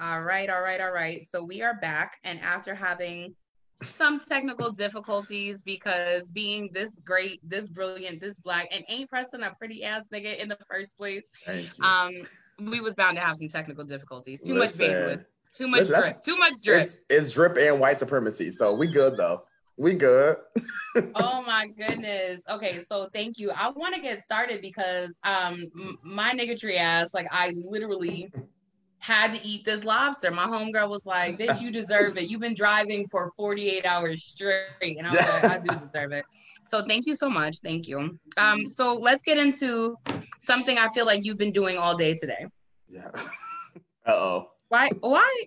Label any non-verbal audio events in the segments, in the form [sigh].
All right, all right, all right. So we are back, and after having some technical difficulties because being this great, this brilliant, this black, and ain't Preston a pretty ass nigga in the first place. Um, we was bound to have some technical difficulties. Too Listen, much bandwidth. Too much Listen, drip. Too much drip. It's, it's drip and white supremacy. So we good though. We good. [laughs] oh my goodness. Okay, so thank you. I want to get started because um my nigga tree ass, like I literally had to eat this lobster. My homegirl was like, bitch, you deserve it. You've been driving for 48 hours straight. And I was like, I do deserve it. So thank you so much. Thank you. Um, so let's get into something I feel like you've been doing all day today. Yeah. [laughs] Uh-oh. Why why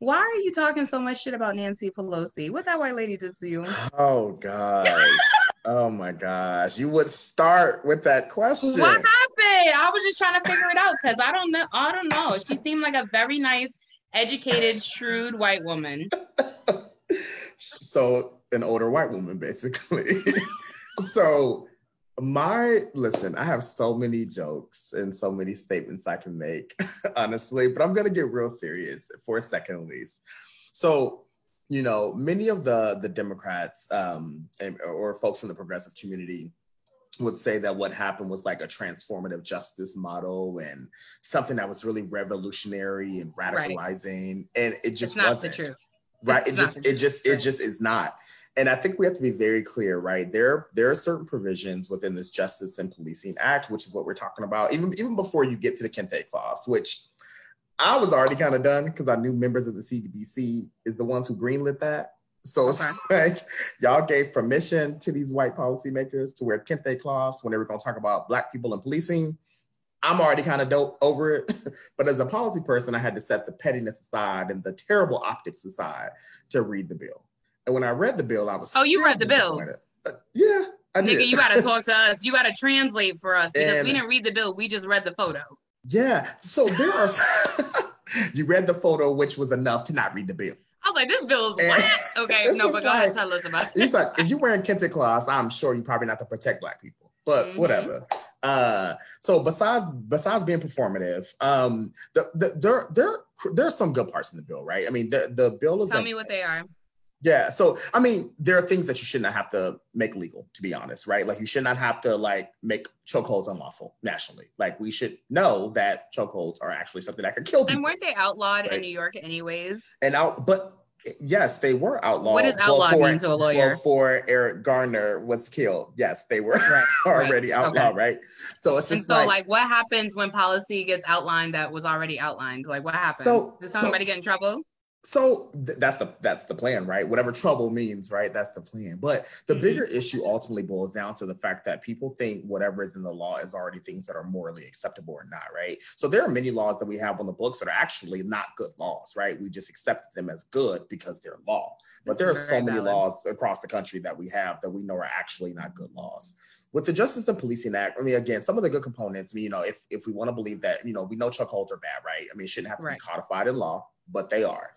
why are you talking so much shit about Nancy Pelosi? What that white lady did to you? Oh gosh. [laughs] oh my gosh. You would start with that question. What happened? I was just trying to figure it out because I don't know. I don't know. She seemed like a very nice, educated, shrewd white woman. [laughs] so an older white woman, basically. [laughs] so my listen, I have so many jokes and so many statements I can make, [laughs] honestly, but I'm gonna get real serious for a second at least. So you know, many of the the Democrats um, and, or folks in the progressive community would say that what happened was like a transformative justice model and something that was really revolutionary and radicalizing right. and it just wasn't the truth. Right? It's it just it just it just is not. And i think we have to be very clear right? There there are certain provisions within this justice and policing act which is what we're talking about even even before you get to the kente cloths which i was already kind of done because i knew members of the CDBC is the ones who greenlit that so it's [laughs] like y'all gave permission to these white policymakers to wear kente cloths when they were going to talk about black people and policing. I'm already kind of dope over it, [laughs] but as a policy person, I had to set the pettiness aside and the terrible optics aside to read the bill. And when I read the bill, I was oh, you read the bill? Uh, yeah, I Nigga, did. you got to talk to [laughs] us. You got to translate for us because and, we didn't read the bill. We just read the photo. Yeah. So there are. [laughs] you read the photo, which was enough to not read the bill. I was like, this bill is what? [laughs] Okay, no, but go like, ahead tell us about it. It's like, if you're wearing kente cloths, I'm sure you're probably not to protect black people, but mm-hmm. whatever. Uh, so besides besides being performative, um, the, the, there there there are some good parts in the bill, right? I mean, the the bill is tell like, me what they are. Yeah. So, I mean, there are things that you should not have to make legal, to be honest, right? Like, you should not have to like make chokeholds unlawful nationally. Like, we should know that chokeholds are actually something that could kill people. And weren't they outlawed right? in New York, anyways? And out, but yes, they were outlawed. What does outlawed before, mean to a lawyer? Before Eric Garner was killed, yes, they were right. [laughs] already right. outlawed, okay. right? So it's just and so, like, like, what happens when policy gets outlined that was already outlined? Like, what happens? So, Does somebody so, get in trouble? So th- that's the that's the plan right whatever trouble means right that's the plan but the mm-hmm. bigger issue ultimately boils down to the fact that people think whatever is in the law is already things that are morally acceptable or not right so there are many laws that we have on the books that are actually not good laws right we just accept them as good because they're law but there are so many valid. laws across the country that we have that we know are actually not good laws with the Justice and Policing Act, I mean, again, some of the good components, I mean, you know, if if we want to believe that, you know, we know chokeholds are bad, right? I mean, it shouldn't have to right. be codified in law but they are.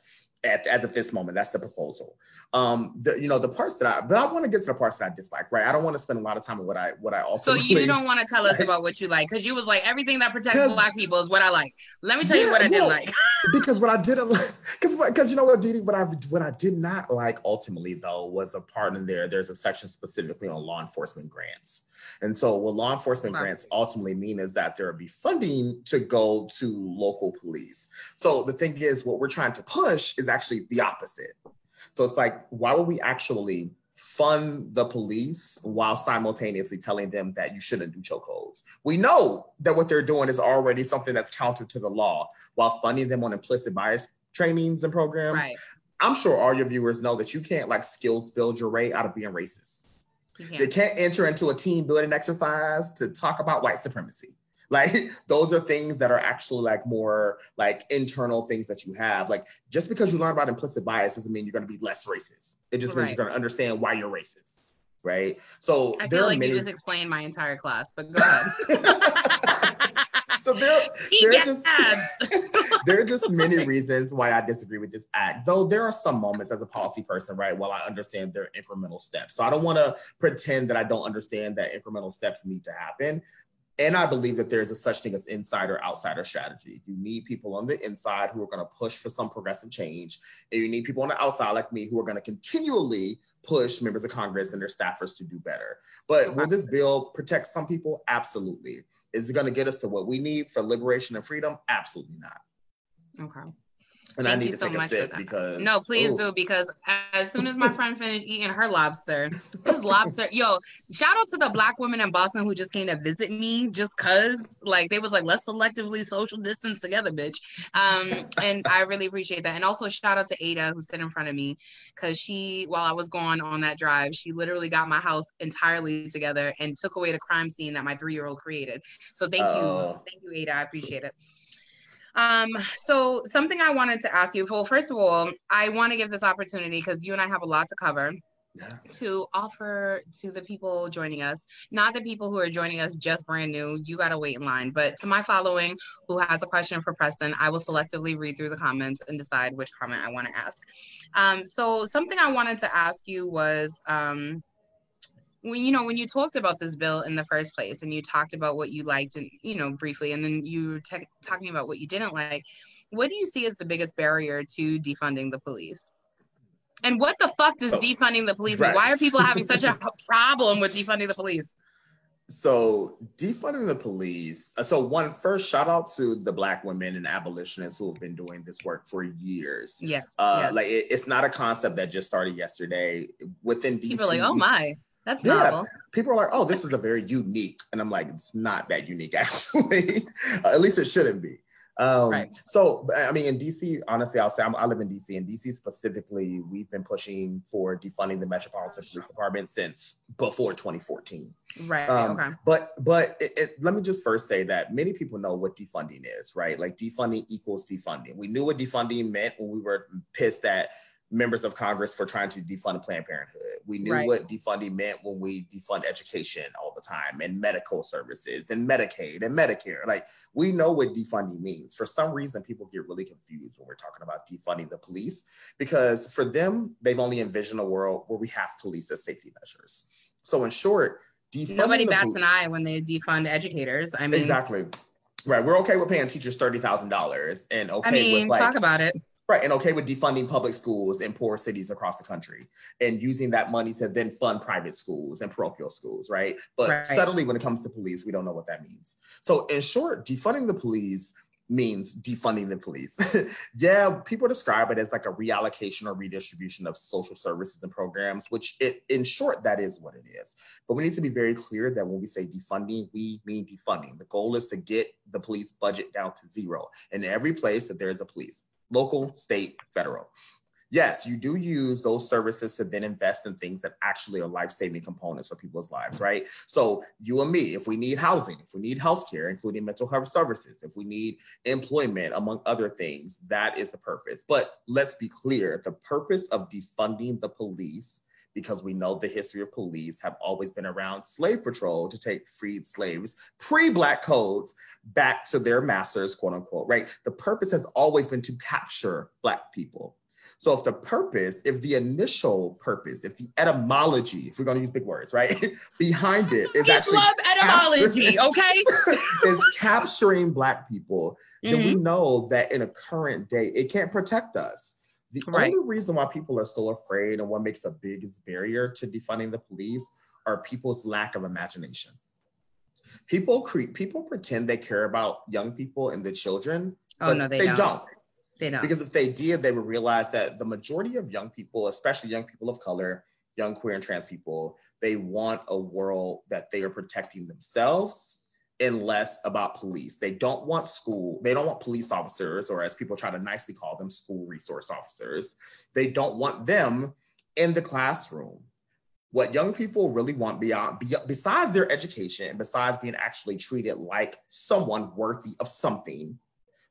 At, as of this moment, that's the proposal. Um, the, you know, the parts that I, but I want to get to the parts that I dislike, right? I don't want to spend a lot of time on what I, what I also. So you don't want to tell us about what you like because you was like everything that protects black people is what I like. Let me tell yeah, you what I well, did like. [laughs] because what I didn't, because because you know what, Didi, what I what I did not like ultimately though was a part in there. There's a section specifically on law enforcement grants, and so what law enforcement grants ultimately mean is that there will be funding to go to local police. So the thing is, what we're trying to push is actually the opposite. So it's like, why would we actually fund the police while simultaneously telling them that you shouldn't do chokeholds? We know that what they're doing is already something that's counter to the law while funding them on implicit bias trainings and programs. Right. I'm sure all your viewers know that you can't like skills build your way out of being racist. You can't. They can't enter into a team building exercise to talk about white supremacy. [laughs] Like those are things that are actually like more like internal things that you have. Like just because you learn about implicit bias doesn't mean you're going to be less racist. It just right. means you're going to understand why you're racist. Right. So I feel like many... you just explained my entire class, but go ahead. [laughs] so there, [laughs] there are just there are just many reasons why I disagree with this act. Though there are some moments as a policy person, right? While I understand there are incremental steps, so I don't want to pretend that I don't understand that incremental steps need to happen And I believe that there's a such thing as insider outsider strategy. You need people on the inside who are going to push for some progressive change, and you need people on the outside like me who are going to continually push members of Congress and their staffers to do better. But will this bill protect some people? Absolutely. Is it going to get us to what we need for liberation and freedom? Absolutely not. Okay. And Thank I need to so take a sip because no, please ooh. do because as soon as my friend finished eating her lobster, [laughs] this lobster, yo, shout out to the black women in Boston who just came to visit me just cause like they was like let's selectively social distance together, bitch. Um, and I really appreciate that. And also shout out to Ada who sitting in front of me because she, while I was going on that drive, she literally got my house entirely together and took away the crime scene that my three year old created. So thank you, oh. thank you, Ada. I appreciate it. Um, so something I wanted to ask you. Well, first of all, I want to give this opportunity because you and I have a lot to cover. Yeah. To offer to the people joining us, not the people who are joining us just brand new, you got to wait in line. But to my following who has a question for Preston, I will selectively read through the comments and decide which comment I want to ask. Um, so, something I wanted to ask you was um, when you know when you talked about this bill in the first place and you talked about what you liked and you know briefly and then you were te- talking about what you didn't like what do you see as the biggest barrier to defunding the police? And what the fuck does oh, defunding the police right. mean why are people having such a [laughs] problem with defunding the police? So defunding the police uh, so one first shout out to the black women and abolitionists who have been doing this work for years. Yes, uh, yes. like it, it's not a concept that just started yesterday. Within dc people like oh my that's yeah. Novel. People are like, oh, this is a very unique. And I'm like, it's not that unique, [laughs] actually. uh, at least it shouldn't be. Um, right. So, I mean, in DC, honestly, I'll say I'm, i live in DC. In DC specifically, we've been pushing for defunding the Metropolitan Police Department since before 2014. Right. Um, okay. But but it, it, let me just first say that many people know what defunding is, right? Like defunding equals defunding. We knew what defunding meant when we were pissed that members of Congress for trying to defund Planned Parenthood. We knew right. what defunding meant when we defund education all the time and medical services and Medicaid and Medicare. Like we know what defunding means. For some reason, people get really confused when we're talking about defunding the police because for them, they've only envisioned a world where we have police as safety measures. So in short, defunding nobody bats an eye when they defund educators. I mean, exactly. Right, we're okay with paying teachers thirty thousand dollars, and okay I mean, with like talk about it Right, and okay with defunding public schools in poor cities across the country and using that money to then fund private schools and parochial schools, right? But right. suddenly, when it comes to police, we don't know what that means. So, in short, defunding the police means defunding the police. [laughs] yeah, people describe it as like a reallocation or redistribution of social services and programs, which it, in short, that is what it is. But we need to be very clear that when we say defunding, we mean defunding. The goal is to get the police budget down to zero in every place that there is a police local, state, federal. Yes, you do use those services to then invest in things that actually are life saving components for people's lives, right? So, you and me, if we need housing, if we need healthcare, including mental health services, if we need employment, among other things, that is the purpose. But let's be clear the purpose of defunding the police because we know the history of police have always been around slave patrol to take freed slaves, pre Black codes, back to their masters, quote unquote, right? The purpose has always been to capture Black people. So if the purpose, if the initial purpose, if the etymology, if we're going to use big words, right, [laughs] behind it is actually love etymology, [laughs] okay, [laughs] is capturing black people, mm-hmm. then we mm-hmm. know that in a current day it can't protect us. The right. only reason why people are so afraid and what makes a biggest barrier to defunding the police are people's lack of imagination. People cre- people pretend they care about young people and the children, oh, but no, they, they don't. don't. They don't. Because if they did, they would realize that the majority of young people, especially young people of color, young queer and trans people, they want a world that they are protecting themselves and less about police. They don't want school, they don't want police officers, or as people try to nicely call them, school resource officers. They don't want them in the classroom. What young people really want beyond, besides their education, besides being actually treated like someone worthy of something,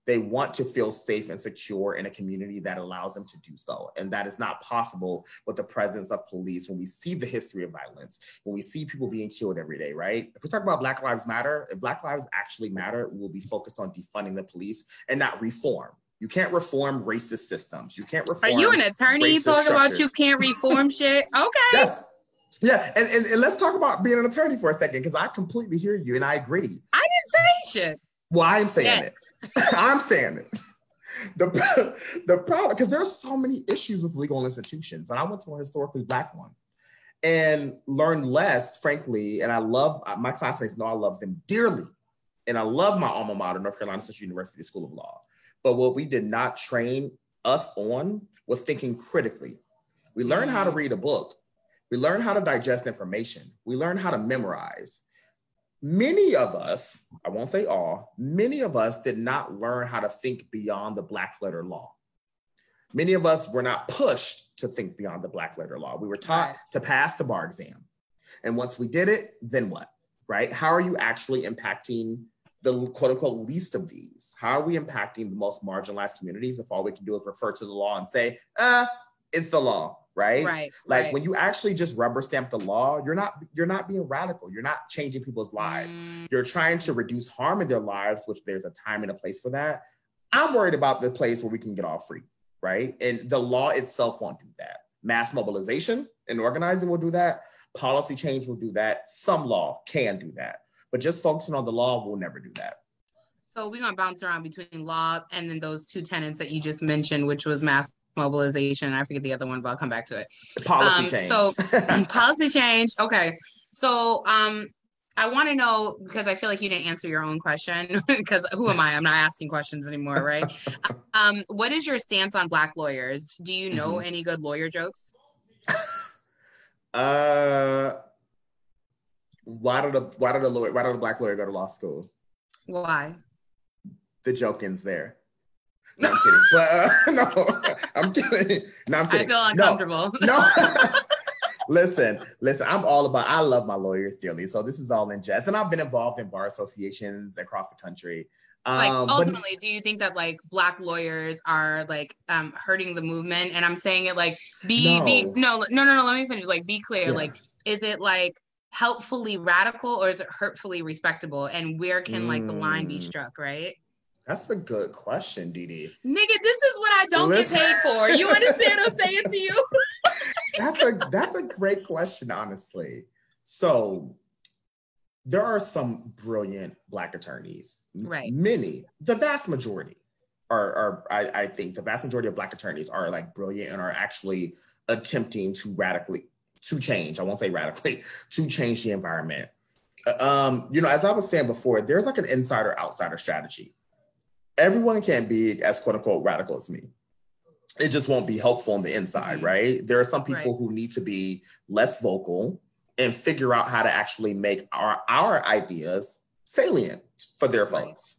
they want to feel safe and secure in a community that allows them to do so. And that is not possible with the presence of police when we see the history of violence, when we see people being killed every day, right? If we talk about Black Lives Matter, if Black Lives actually matter, we will be focused on defunding the police and not reform. You can't reform racist systems. You can't reform. Are you an attorney? talking about you can't reform [laughs] shit? Okay. Yes. Yeah, and, and, and let's talk about being an attorney for a second because I completely hear you and I agree. I didn't say shit. Well, I am saying yes. it. [laughs] [laughs] I'm saying it. The, the problem, because there are so many issues with legal institutions, and I went to a historically black one and learned less, frankly. And I love uh, my classmates know I love them dearly. And I love my alma mater, North Carolina State University School of Law. But what we did not train us on was thinking critically. We learned how to mm-hmm. read a book. We learn how to digest information. We learn how to memorize. Many of us, I won't say all, many of us did not learn how to think beyond the black letter law. Many of us were not pushed to think beyond the black letter law. We were taught to pass the bar exam. And once we did it, then what? Right? How are you actually impacting the quote unquote least of these? How are we impacting the most marginalized communities if all we can do is refer to the law and say, ah, it's the law, right? Right. Like right. when you actually just rubber stamp the law, you're not you're not being radical. You're not changing people's lives. Mm. You're trying to reduce harm in their lives, which there's a time and a place for that. I'm worried about the place where we can get all free, right? And the law itself won't do that. Mass mobilization and organizing will do that. Policy change will do that. Some law can do that. But just focusing on the law will never do that. So we're gonna bounce around between law and then those two tenants that you just mentioned, which was mass mobilization. I forget the other one, but I'll come back to it. Policy um, change. So [laughs] policy change. Okay. So um I want to know because I feel like you didn't answer your own question [laughs] because who am I? I'm not asking questions anymore, right? [laughs] um, what is your stance on black lawyers? Do you know mm-hmm. any good lawyer jokes? uh why did a why did a lawyer why did a black lawyer go to law school? Why? The joke ends there. No, I'm kidding. [laughs] But uh, [laughs] no, [laughs] I'm kidding. No, I'm kidding. I feel uncomfortable. No. no. listen, listen, I'm all about, I love my lawyers dearly. So this is all in jest. And I've been involved in bar associations across the country. like um, ultimately, but, do you think that like black lawyers are like um hurting the movement? And I'm saying it like be no. be no no no no let me finish. Like be clear. Yeah. Like is it like helpfully radical or is it hurtfully respectable? And where can mm. like the line be mm. struck, right? That's a good question, Dee Nigga, this is what I don't Listen. get paid for. You understand what I'm saying to you? [laughs] that's a that's a great question, honestly. So there are some brilliant black attorneys. Right. Many, the vast majority are, are I, I think the vast majority of black attorneys are like brilliant and are actually attempting to radically to change. I won't say radically, [laughs] to change the environment. Um, you know, as I was saying before, there's like an insider outsider strategy everyone can't be as quote unquote radical as me. It just won't be helpful on the inside, mm-hmm. right? There are some people right. who need to be less vocal and figure out how to actually make our, our ideas salient for their right. folks.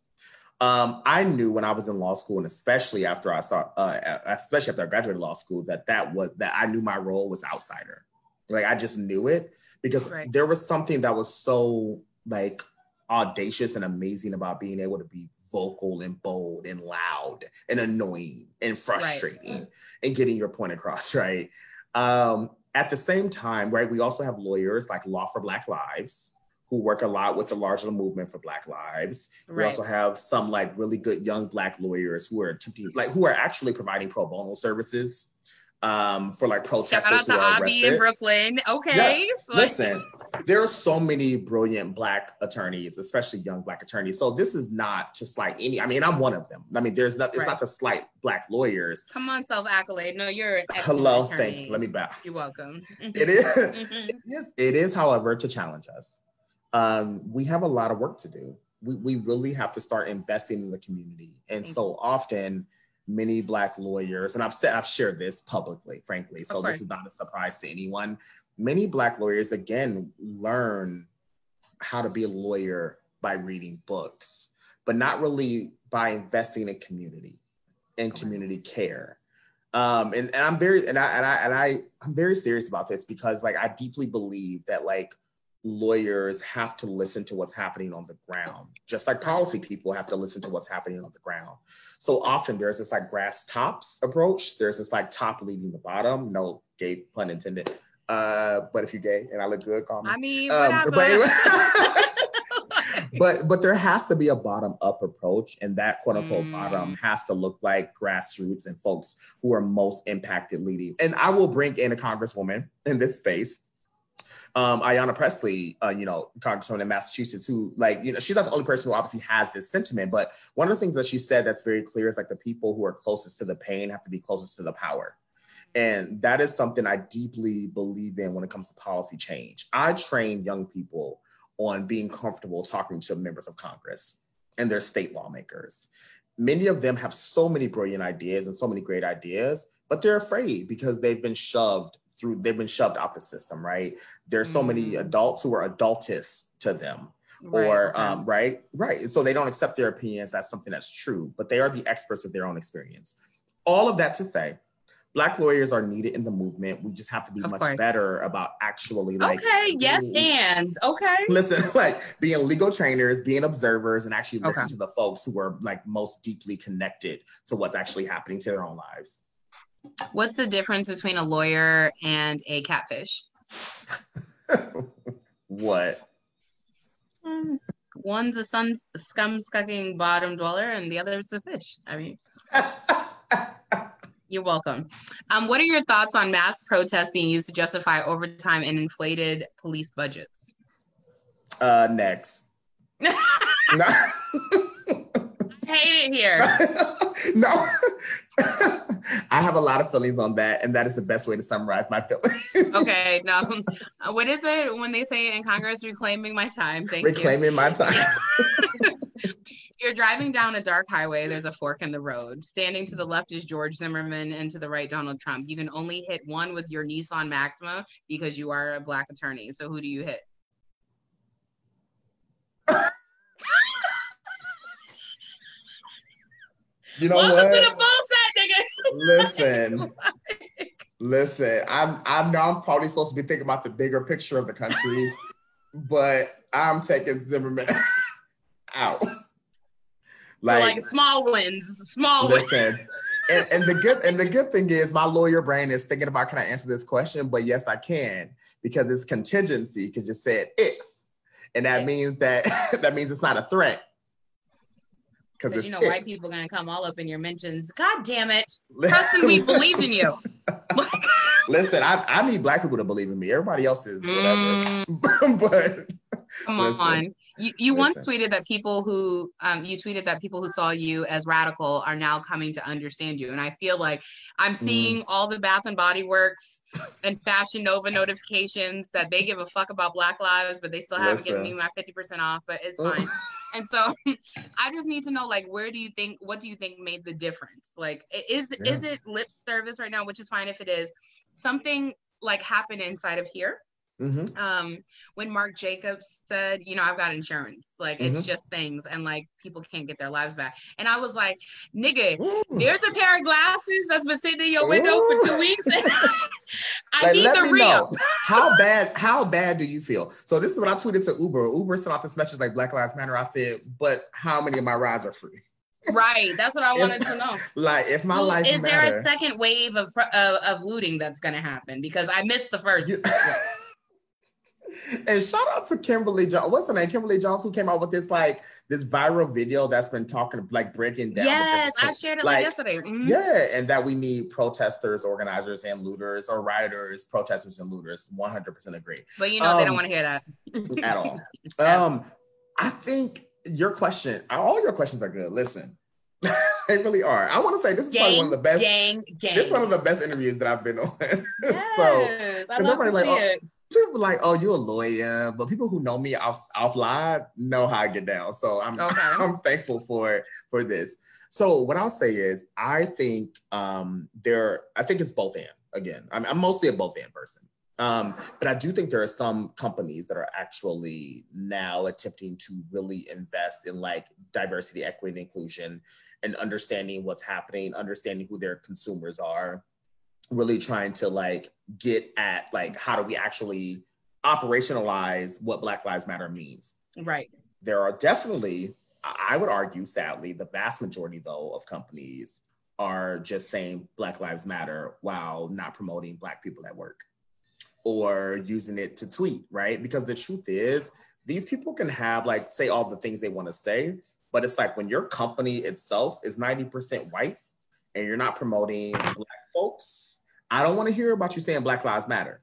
Um, I knew when I was in law school, and especially after I start, uh, especially after I graduated law school, that that was that I knew my role was outsider. Like I just knew it because right. there was something that was so like audacious and amazing about being able to be vocal and bold and loud and annoying and frustrating right. and getting your point across, [laughs] right? Um, at the same time, right, we also have lawyers like Law for Black Lives who work a lot with the larger movement for Black Lives. Right. We also have some like really good young Black lawyers who are attempting, like, who are actually providing pro bono services um, for like protesters Shout out to Avi in Brooklyn. Okay. Yeah. Listen, there are so many brilliant black attorneys, especially young black attorneys. So this is not just like any. I mean, I'm one of them. I mean, there's not. It's right. not the slight black lawyers. Come on, self accolade. No, you're an hello. Attorney. Thank you. Let me bow. You're welcome. it is. [laughs] it is. It is, however, to challenge us. Um, we have a lot of work to do. We we really have to start investing in the community, and so often many black lawyers, and I've said I've shared this publicly, frankly, so this is not a surprise to anyone. Many black lawyers again learn how to be a lawyer by reading books, but not really by investing in community and okay. community care. Um, and, and I'm very and I and I and I I'm very serious about this because like I deeply believe that like lawyers have to listen to what's happening on the ground, just like policy people have to listen to what's happening on the ground. So often there's this like grass tops approach. There's this like top leading the bottom. No gay pun intended. Uh, but if you're gay and I look good, call me. I mean, um, but, [laughs] but but there has to be a bottom up approach, and that quote unquote mm. bottom has to look like grassroots and folks who are most impacted leading. And I will bring in a congresswoman in this space um, Ayanna Pressley, uh, you know, congresswoman in Massachusetts, who like, you know, she's not the only person who obviously has this sentiment, but one of the things that she said that's very clear is like the people who are closest to the pain have to be closest to the power. And that is something I deeply believe in when it comes to policy change. I train young people on being comfortable talking to members of Congress and their state lawmakers. Many of them have so many brilliant ideas and so many great ideas, but they're afraid because they've been shoved through they've been shoved out the system right? There's so mm. many adults who are adultists to them right, or okay. um, right right. So they don't accept their opinions as something that's true but they are the experts of their own experience. All of that to say black lawyers are needed in the movement. We just have to be of much course. better about actually like okay yes and okay. Listen [laughs] like being legal trainers being observers and actually listen okay. to the folks who are like most deeply connected to what's actually happening to their own lives What's the difference between a lawyer and a catfish? [laughs] what? Hmm. one's a sun scum scucking bottom dweller, and the other's a fish. I mean, [laughs] you're welcome. Um, what are your thoughts on mass protests being used to justify overtime and inflated police budgets? Uh, next. [laughs] no. I hate it here. no, [laughs] I have a lot of feelings on that, and that is the best way to summarize my feelings. okay, [laughs] now [laughs] what is it when they say in Congress, reclaiming my time? Thank reclaiming you. Reclaiming my time. You're driving down a dark highway. There's a fork in the road. Standing to the left is George Zimmerman, and to the right, Donald Trump. You can only hit one with your Nissan Maxima because you are a black attorney. So who do you hit? You know Welcome what? to the full nigga. Listen. [laughs] Listen, I'm I'm now I'm probably supposed to be thinking about the bigger picture of the country, but I'm taking Zimmerman [laughs] out. Like, like, small wins, small listen, wins. and, and the good and the good thing is my lawyer brain is thinking about can I answer this question? But yes, I can because it's contingency because you said if, and that means that [laughs] that means it's not a threat. Because you know, white [laughs] people are gonna come all up in your mentions. God damn it, Preston, we [laughs] believed in you. [laughs] Listen, I, I need black people to believe in me. Everybody else is whatever. Mm. but come listen, on. You, you once tweeted that people who um, you tweeted that people who saw you as radical are now coming to understand you, and I feel like I'm mm. seeing mm. all the Bath and Body Works and Fashion Nova notifications that they give a fuck about Black lives, but they still haven't Listen. given me my fifty percent off. But it's fine. And so [laughs] I just need to know, like, where do you think? What do you think made the difference? Like, is yeah. is it lip service right now, which is fine if it is. Something like happened inside of here Mm-hmm. Um, when Marc Jacobs said, you know, I've got insurance, like mm-hmm. it's just things, and like people can't get their lives back. And I was like, nigga, Ooh. there's a pair of glasses that's been sitting in your window Ooh. for two weeks. [laughs] I like, need the real. how bad, how bad do you feel? So this is what I tweeted to Uber. Uber sent out this message like Black Lives Matter. I said, but how many of my rides are free? Right. That's what I wanted to know. [laughs] Like, if my life is matter, there a second wave of, of of looting that's going to happen? Because I missed the first. You, [laughs] and shout out to Kimberly Jones. What's her name? Kimberly Jones, who came out with this like this viral video that's been talking like breaking down. Yes, I shared it like, yesterday. Mm-hmm. Yeah, and that we need protesters, organizers, and looters, or rioters, protesters, and looters. One hundred percent agree. But you know um, they don't um, want to hear that [laughs] at all. [laughs] Um, I think your question, all your questions are good. Listen. [laughs] they really are. I want to say this is gang, probably one of the best. Gang, gang. This is one of the best interviews that I've been on. Yes, so, I love to like, see oh, it people like, oh, you're a lawyer, but people who know me off offline know how I get down. So I'm okay. [laughs] I'm thankful for for this. So what I'll say is, I think um, there, I think it's both and. Again, I'm, I'm mostly a both and person. Um, but I do think there are some companies that are actually now attempting to really invest in like diversity, equity, and inclusion, and understanding what's happening, understanding who their consumers are, really trying to like get at like how do we actually operationalize what Black Lives Matter means. Right. There are definitely, I would argue, sadly, the vast majority though of companies are just saying Black Lives Matter while not promoting Black people at work or using it to tweet, right? Because the truth is, these people can have like say all the things they want to say, but it's like when your company itself is 90% white and you're not promoting Black folks I don't want to hear about you saying Black Lives Matter.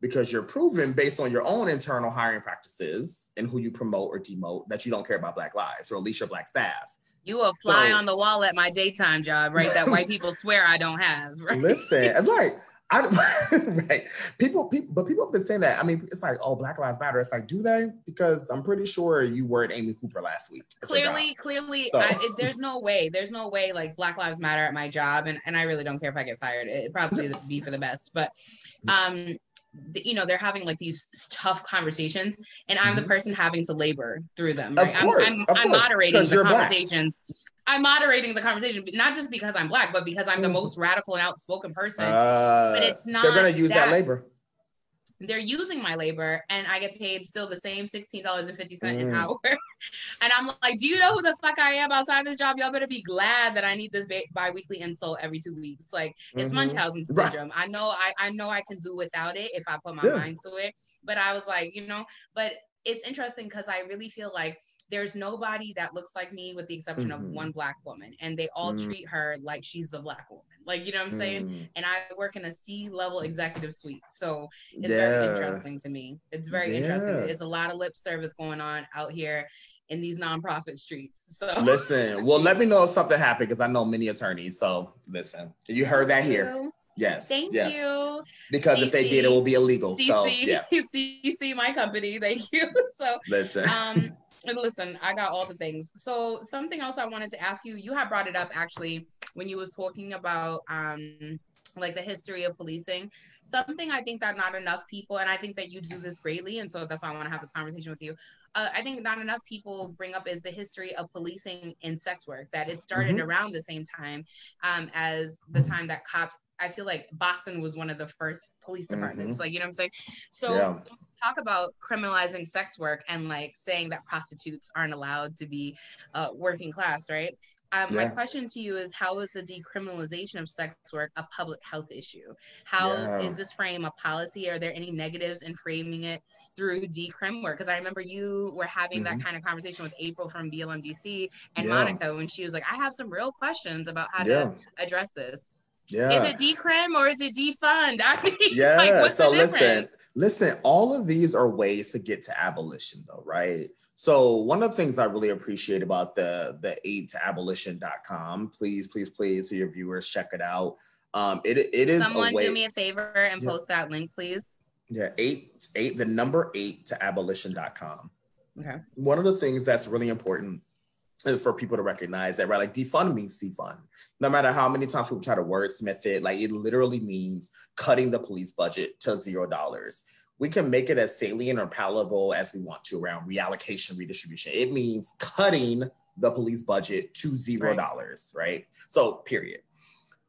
because you're proven based on your own internal hiring practices and who you promote or demote that you don't care about black lives or at least your black staff. You a fly so, on the wall at my daytime job, right? That white people [laughs] swear I don't have. Right? Listen, like I [laughs] right. People, people, but people have been saying that. I mean, it's like, oh, Black Lives Matter. It's like, do they? Because I'm pretty sure you were at Amy Cooper last week. Clearly, clearly, so. I, it, there's no way. There's no way. Like Black Lives Matter at my job, and and I really don't care if I get fired. It probably [laughs] be for the best. But, um, you know they're having like these tough conversations and i'm mm-hmm. the person having to labor through them right? of course, i'm, I'm, I'm moderating the conversations black. I'm moderating the conversation not just because i'm black but because i'm the mm. most radical and outspoken person uh, but it's not they're going to use that, that labor they're using my labor and I get paid still the same $16.50 mm. an hour. [laughs] and I'm like, do you know who the fuck I am outside this job? Y'all better be glad that I need this bi- weekly insult every two weeks. Like it's mm-hmm. Munchausen syndrome. Right. I know I, I know I can do without it if I put my yeah. mind to it. But I was like, you know, but it's interesting because I really feel like there's nobody that looks like me with the exception mm-hmm. of one black woman and they all mm-hmm. treat her like she's the black woman like you know what i'm saying mm-hmm. and i work in a c level executive suite so it's yeah. very interesting to me it's very yeah. interesting it's a lot of lip service going on out here in these nonprofit streets so listen well let me know if something happened because i know many attorneys so listen you heard that here Yes. Thank yes. you. Because CC, if they did, it will be illegal. CC, so yeah. [laughs] CC, my company. Thank you. [laughs] So listen. Um, and listen, I got all the things. So something else I wanted to ask you, you had brought it up actually when you was talking about um like the history of policing. Something I think that not enough people, and I think that you do this greatly, and so that's why I want to have this conversation with you. Uh, I think not enough people bring up is the history of policing in sex work. That it started mm-hmm. around the same time um, as the time that cops. I feel like Boston was one of the first police departments. Mm-hmm. Like you know what I'm saying. So yeah talk about criminalizing sex work and like saying that prostitutes aren't allowed to be uh, working class, right? Um, yeah. My question to you is How is the decriminalization of sex work a public health issue? How yeah. is this frame a policy? Are there any negatives in framing it through decrim work? Because I remember you were having mm-hmm. that kind of conversation with April from BLMDC and yeah. Monica when she was like, I have some real questions about how to address this. Yeah. Is it decrim or is it defund? [laughs] I mean, yeah. Like, so listen, listen, all of these are ways to get to abolition though, right? So one of the things I really appreciate about the the eight to abolition.com, please, please, please, to your viewers, check it out. Um, it, it is someone do me a favor and yeah. post that link, please. Yeah, eight, eight, the number eight to abolition.com. Okay. One of the things that's really important for people to recognize that, right? Like defund means defund. No matter how many times people try to wordsmith it, like it literally means cutting the police budget to zero dollars. We can make it as salient or palatable as we want to around reallocation, redistribution. It means cutting the police budget to zero dollars, right. right? So, period.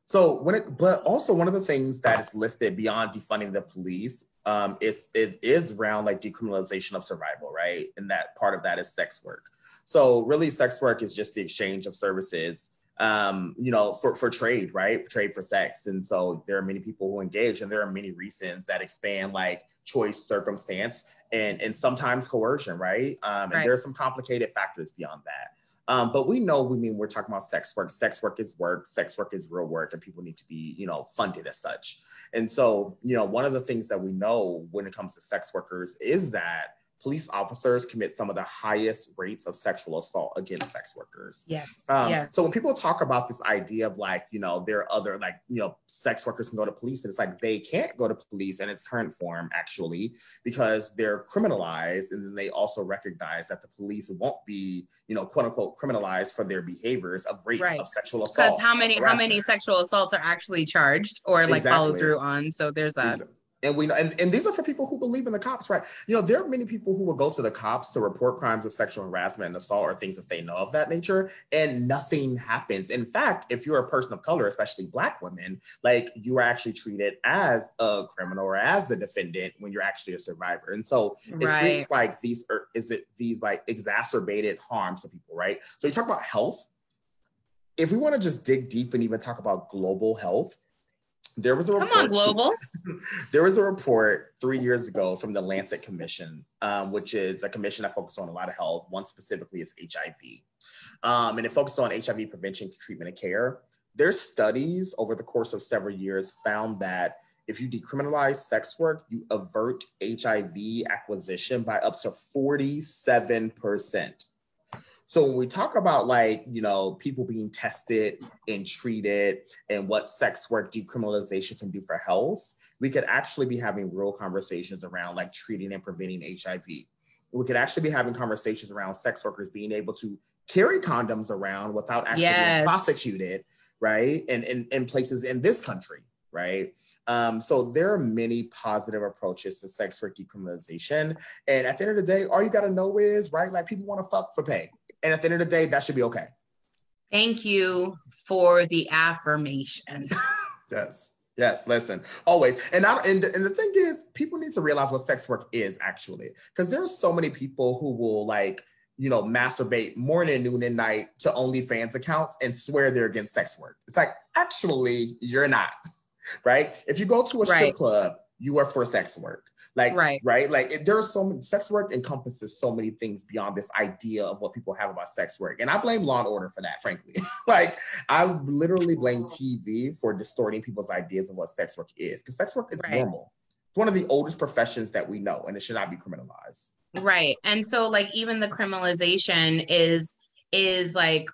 So when it, but also one of the things that is listed beyond defunding the police um, is, is is around like decriminalization of survival, right? And that part of that is sex work. So really, sex work is just the exchange of services, um, you know, for, for trade, right? Trade for sex. And so there are many people who engage, and there are many reasons that expand like choice, circumstance, and and sometimes coercion, right? Um, and right. there are some complicated factors beyond that. Um, but we know we mean we're talking about sex work. Sex work is work. Sex work is real work, and people need to be, you know, funded as such. And so, you know, one of the things that we know when it comes to sex workers is that police officers commit some of the highest rates of sexual assault against sex workers. Yes. Um, yes. So when people talk about this idea of like, you know, there are other like, you know, sex workers can go to police, and it's like they can't go to police in its current form actually because they're criminalized, and then they also recognize that the police won't be, you know, quote unquote criminalized for their behaviors of rape right. of sexual assault. Because how many how many sexual assaults are actually charged or like exactly. followed through on? So there's a Exactly and we know, and, and these are for people who believe in the cops, right? You know, there are many people who will go to the cops to report crimes of sexual harassment and assault or things that they know of that nature, and nothing happens. In fact, if you're a person of color, especially Black women, like you are actually treated as a criminal or as the defendant when you're actually a survivor. And so it right. treats like these, are, is it these like exacerbated harms to people, right? So you talk about health. If we want to just dig deep and even talk about global health, there was a report. Come on, global. [laughs] there was a report three years ago from the Lancet Commission, um, which is a commission that focuses on a lot of health. One specifically is HIV, um, and it focused on HIV prevention, treatment, and care. Their studies over the course of several years found that if you decriminalize sex work, you avert HIV acquisition by up to 47%. So when we talk about like, you know, people being tested and treated and what sex work decriminalization can do for health, we could actually be having real conversations around like treating and preventing HIV. We could actually be having conversations around sex workers being able to carry condoms around without actually yes. being prosecuted, right? And in, places in this country, right? Um, so there are many positive approaches to sex work decriminalization. And at the end of the day, all you got to know is, right, like people want to fuck for pay. And at the end of the day, that should be okay. Thank you for the affirmation. [laughs] yes. Yes, listen, always. And I, and, and the thing is, people need to realize what sex work is actually, because there are so many people who will like, you know, masturbate morning, noon, and night to OnlyFans accounts and swear they're against sex work. It's like, actually, you're not, [laughs] right? If you go to a strip right. club, you are for sex work. Like, right, right? Like, it, there are so many, sex work encompasses so many things beyond this idea of what people have about sex work. And I blame Law and Order for that, frankly. [laughs] like, I literally blame TV for distorting people's ideas of what sex work is, because sex work is right. normal. It's one of the oldest professions that we know, and it should not be criminalized. Right. And so, like, even the criminalization is is like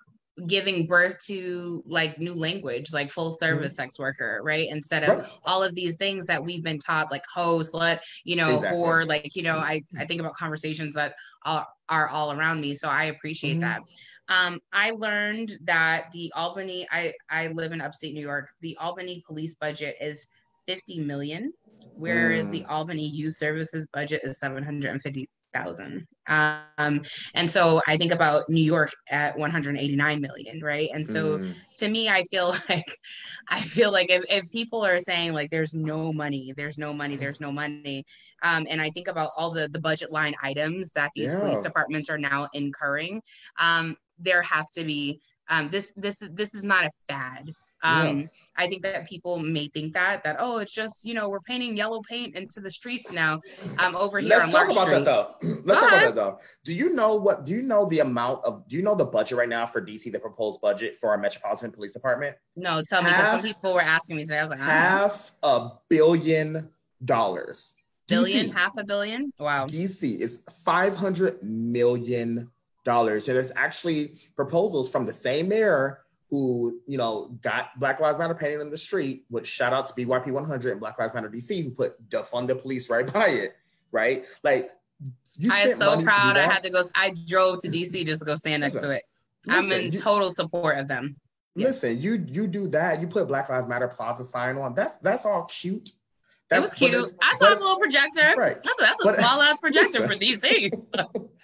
giving birth to like new language, like full service mm-hmm. sex worker, right? Instead of right. all of these things that we've been taught, like ho, slut, you know, exactly. or like, you know, I, I think about conversations that are, are all around me. So I appreciate mm-hmm. that. Um, I learned that the Albany, I, I live in upstate New York, the Albany police budget is 50 million, whereas mm. the Albany Youth Services budget is 750 thousand. Um, and so I think about New York at 189 million, right? And so mm. to me, I feel [laughs] like I feel like if, if people are saying like there's no money, there's no money, there's no money. Um, and I think about all the the budget line items that these yeah. police departments are now incurring. Um, there has to be um, this this this is not a fad um, yeah. I think that people may think that that oh, it's just you know we're painting yellow paint into the streets now. Um, over here. Let's talk about Street. that though. [clears throat] Let's Go talk ahead. about that though. Do you know what? Do you know the amount of? Do you know the budget right now for DC? The proposed budget for our Metropolitan Police Department? No, tell me because some people were asking me today. I was like, half a billion dollars. Billion, DC, half a billion. Wow. DC is five hundred million dollars, and there's actually proposals from the same mayor who, you know, got Black Lives Matter painted in the street, which shout out to BYP 100 and Black Lives Matter DC, who put defund the police right by it, right? Like, I am so proud. I had to go. I drove to DC just to go stand next listen, to it. Listen, I'm in you, total support of them. Listen, you you do that. You put Black Lives Matter Plaza sign on. That's that's all cute. That's, it was cute. I saw a little projector. Right. That's, that's a but, small ass [laughs] projector listen, for DC. [laughs]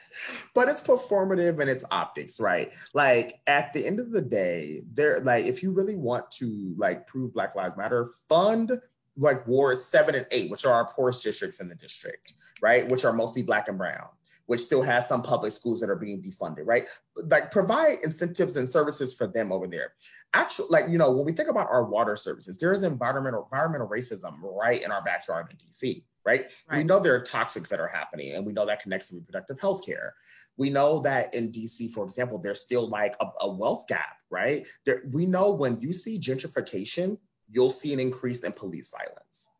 but it's performative and it's optics, right? Like at the end of the day, there like if you really want to like prove Black Lives Matter, fund like wards seven and eight, which are our poorest districts in the district, right? Which are mostly black and brown which still has some public schools that are being defunded, right? Like provide incentives and services for them over there. Actually, like, you know, when we think about our water services, there is environmental environmental racism right in our backyard in DC, right? right? We know there are toxics that are happening and we know that connects to reproductive health care. We know that in DC, for example, there's still like a, a wealth gap, right? There, we know when you see gentrification, you'll see an increase in police violence.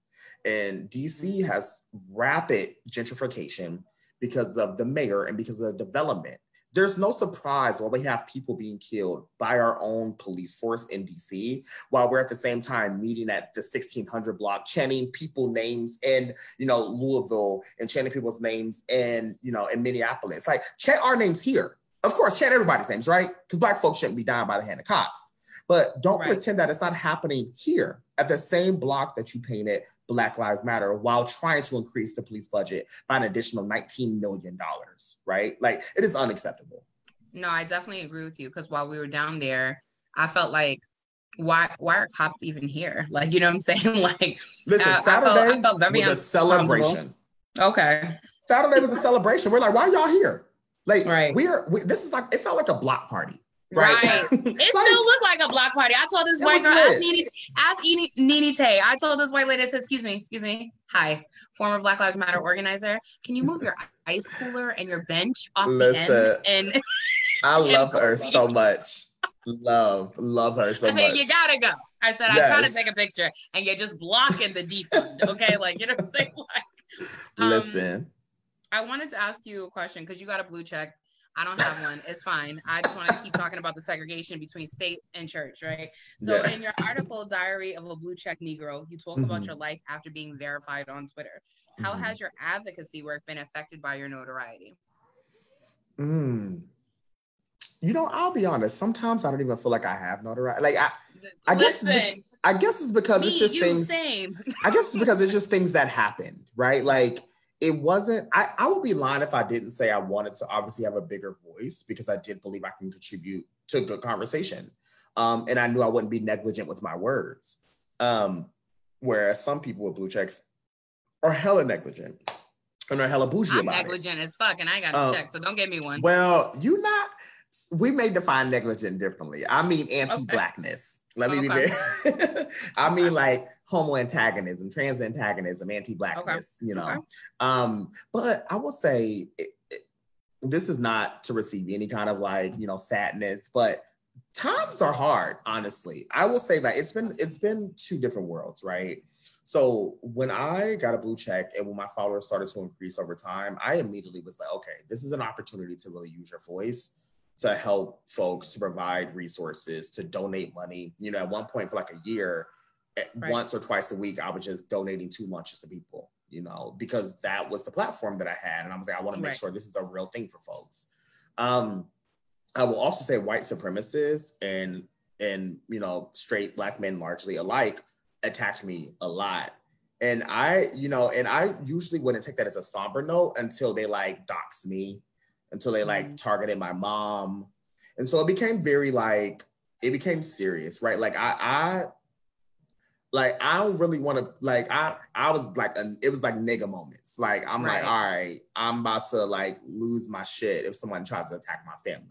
And DC mm-hmm. has rapid gentrification because of the mayor and because of the development. There's no surprise why we have people being killed by our own police force in DC, while we're at the same time meeting at the 1600 block, chanting people names in, you know, Louisville and chanting people's names in, you know, in Minneapolis. Like chant our names here. Of course, chant everybody's names, right? Because black folks shouldn't be dying by the hand of cops. But don't right. pretend that it's not happening here at the same block that you painted Black Lives Matter while trying to increase the police budget by an additional $19 million, right? Like it is unacceptable. No, I definitely agree with you because while we were down there, I felt like why why are cops even here? [laughs] Like, you know what I'm saying? [laughs] like listen, uh, Saturday I felt, I felt very was a celebration. Okay. Saturday was a celebration. We're like, why are y'all here? Like, right. we are we, this is like it felt like a block party. Right. right. [laughs] it like, still looked like a block party. I told this white girl, ask Nene, ask Nene Tay. I told this white lady, I said, excuse me, excuse me. Hi, former Black Lives Matter organizer. Can you move your ice cooler and your bench off Listen, the end? And I [laughs] love her so much. Love, love her so I much. You gotta go. I said yes. I try to take a picture and you're just blocking the defund. Okay, [laughs] like you know what I'm saying? Like, um, listen. I wanted to ask you a question because you got a blue check. I don't have one. It's fine. I just want to keep talking about the segregation between state and church, right? So, yeah. in your article, Diary of a Blue Check Negro, you talk mm-hmm. about your life after being verified on Twitter. How mm-hmm. has your advocacy work been affected by your notoriety? Mm. You know, I'll be honest. Sometimes I don't even feel like I have notoriety. Like I, I Listen, guess. I guess it's because me, it's just things. Same. I guess it's because it's just things that happened, right? Like it wasn't. I I would be lying if I didn't say I wanted to obviously have a bigger voice because I did believe I can contribute to good conversation, um, and I knew I wouldn't be negligent with my words. Um, whereas some people with blue checks are hella negligent and are hella bougie I'm negligent it. as fuck, and I got a um, check, so don't give me one. Well, you not. We may define negligent differently. I mean anti-blackness. Okay. Let me okay. be very. [laughs] I mean like homo antagonism, trans antagonism, anti-blackness. Okay. You know, um, but I will say it, it, this is not to receive any kind of like you know sadness, but times are hard. Honestly, I will say that it's been it's been two different worlds, right? So when I got a blue check and when my followers started to increase over time, I immediately was like, okay, this is an opportunity to really use your voice to help folks, to provide resources, to donate money. You know, at one point for like a year, right. once or twice a week, I was just donating two lunches to people, you know, because that was the platform that I had. And I was like, I want to make right. sure this is a real thing for folks. Um, I will also say white supremacists and and you know straight black men largely alike attacked me a lot. And I, you know, and I usually wouldn't take that as a somber note until they like doxed me, until they like mm-hmm. targeted my mom. And so it became very like, it became serious, right? Like I, I, like I don't really want to like I I was like a, it was like nigga moments. Like I'm right. like, all right, I'm about to like lose my shit if someone tries to attack my family.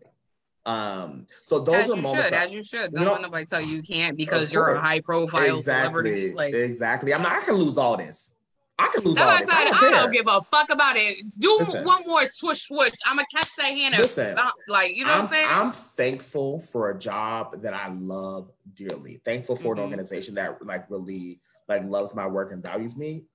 Um, so those as are moments. Should, as you should. Don't let nobody tell you you can't because you're a high profile exactly, celebrity. Like exactly. I'm not. I can lose all this. I can lose all this. I don't, I don't, give a fuck about it. Do Listen, one more swoosh swoosh. I'm gonna catch that hand. Listen, like you know I'm, what I'm saying. I'm thankful for a job that I love dearly. Thankful for mm-hmm. an organization that like really like loves my work and values me.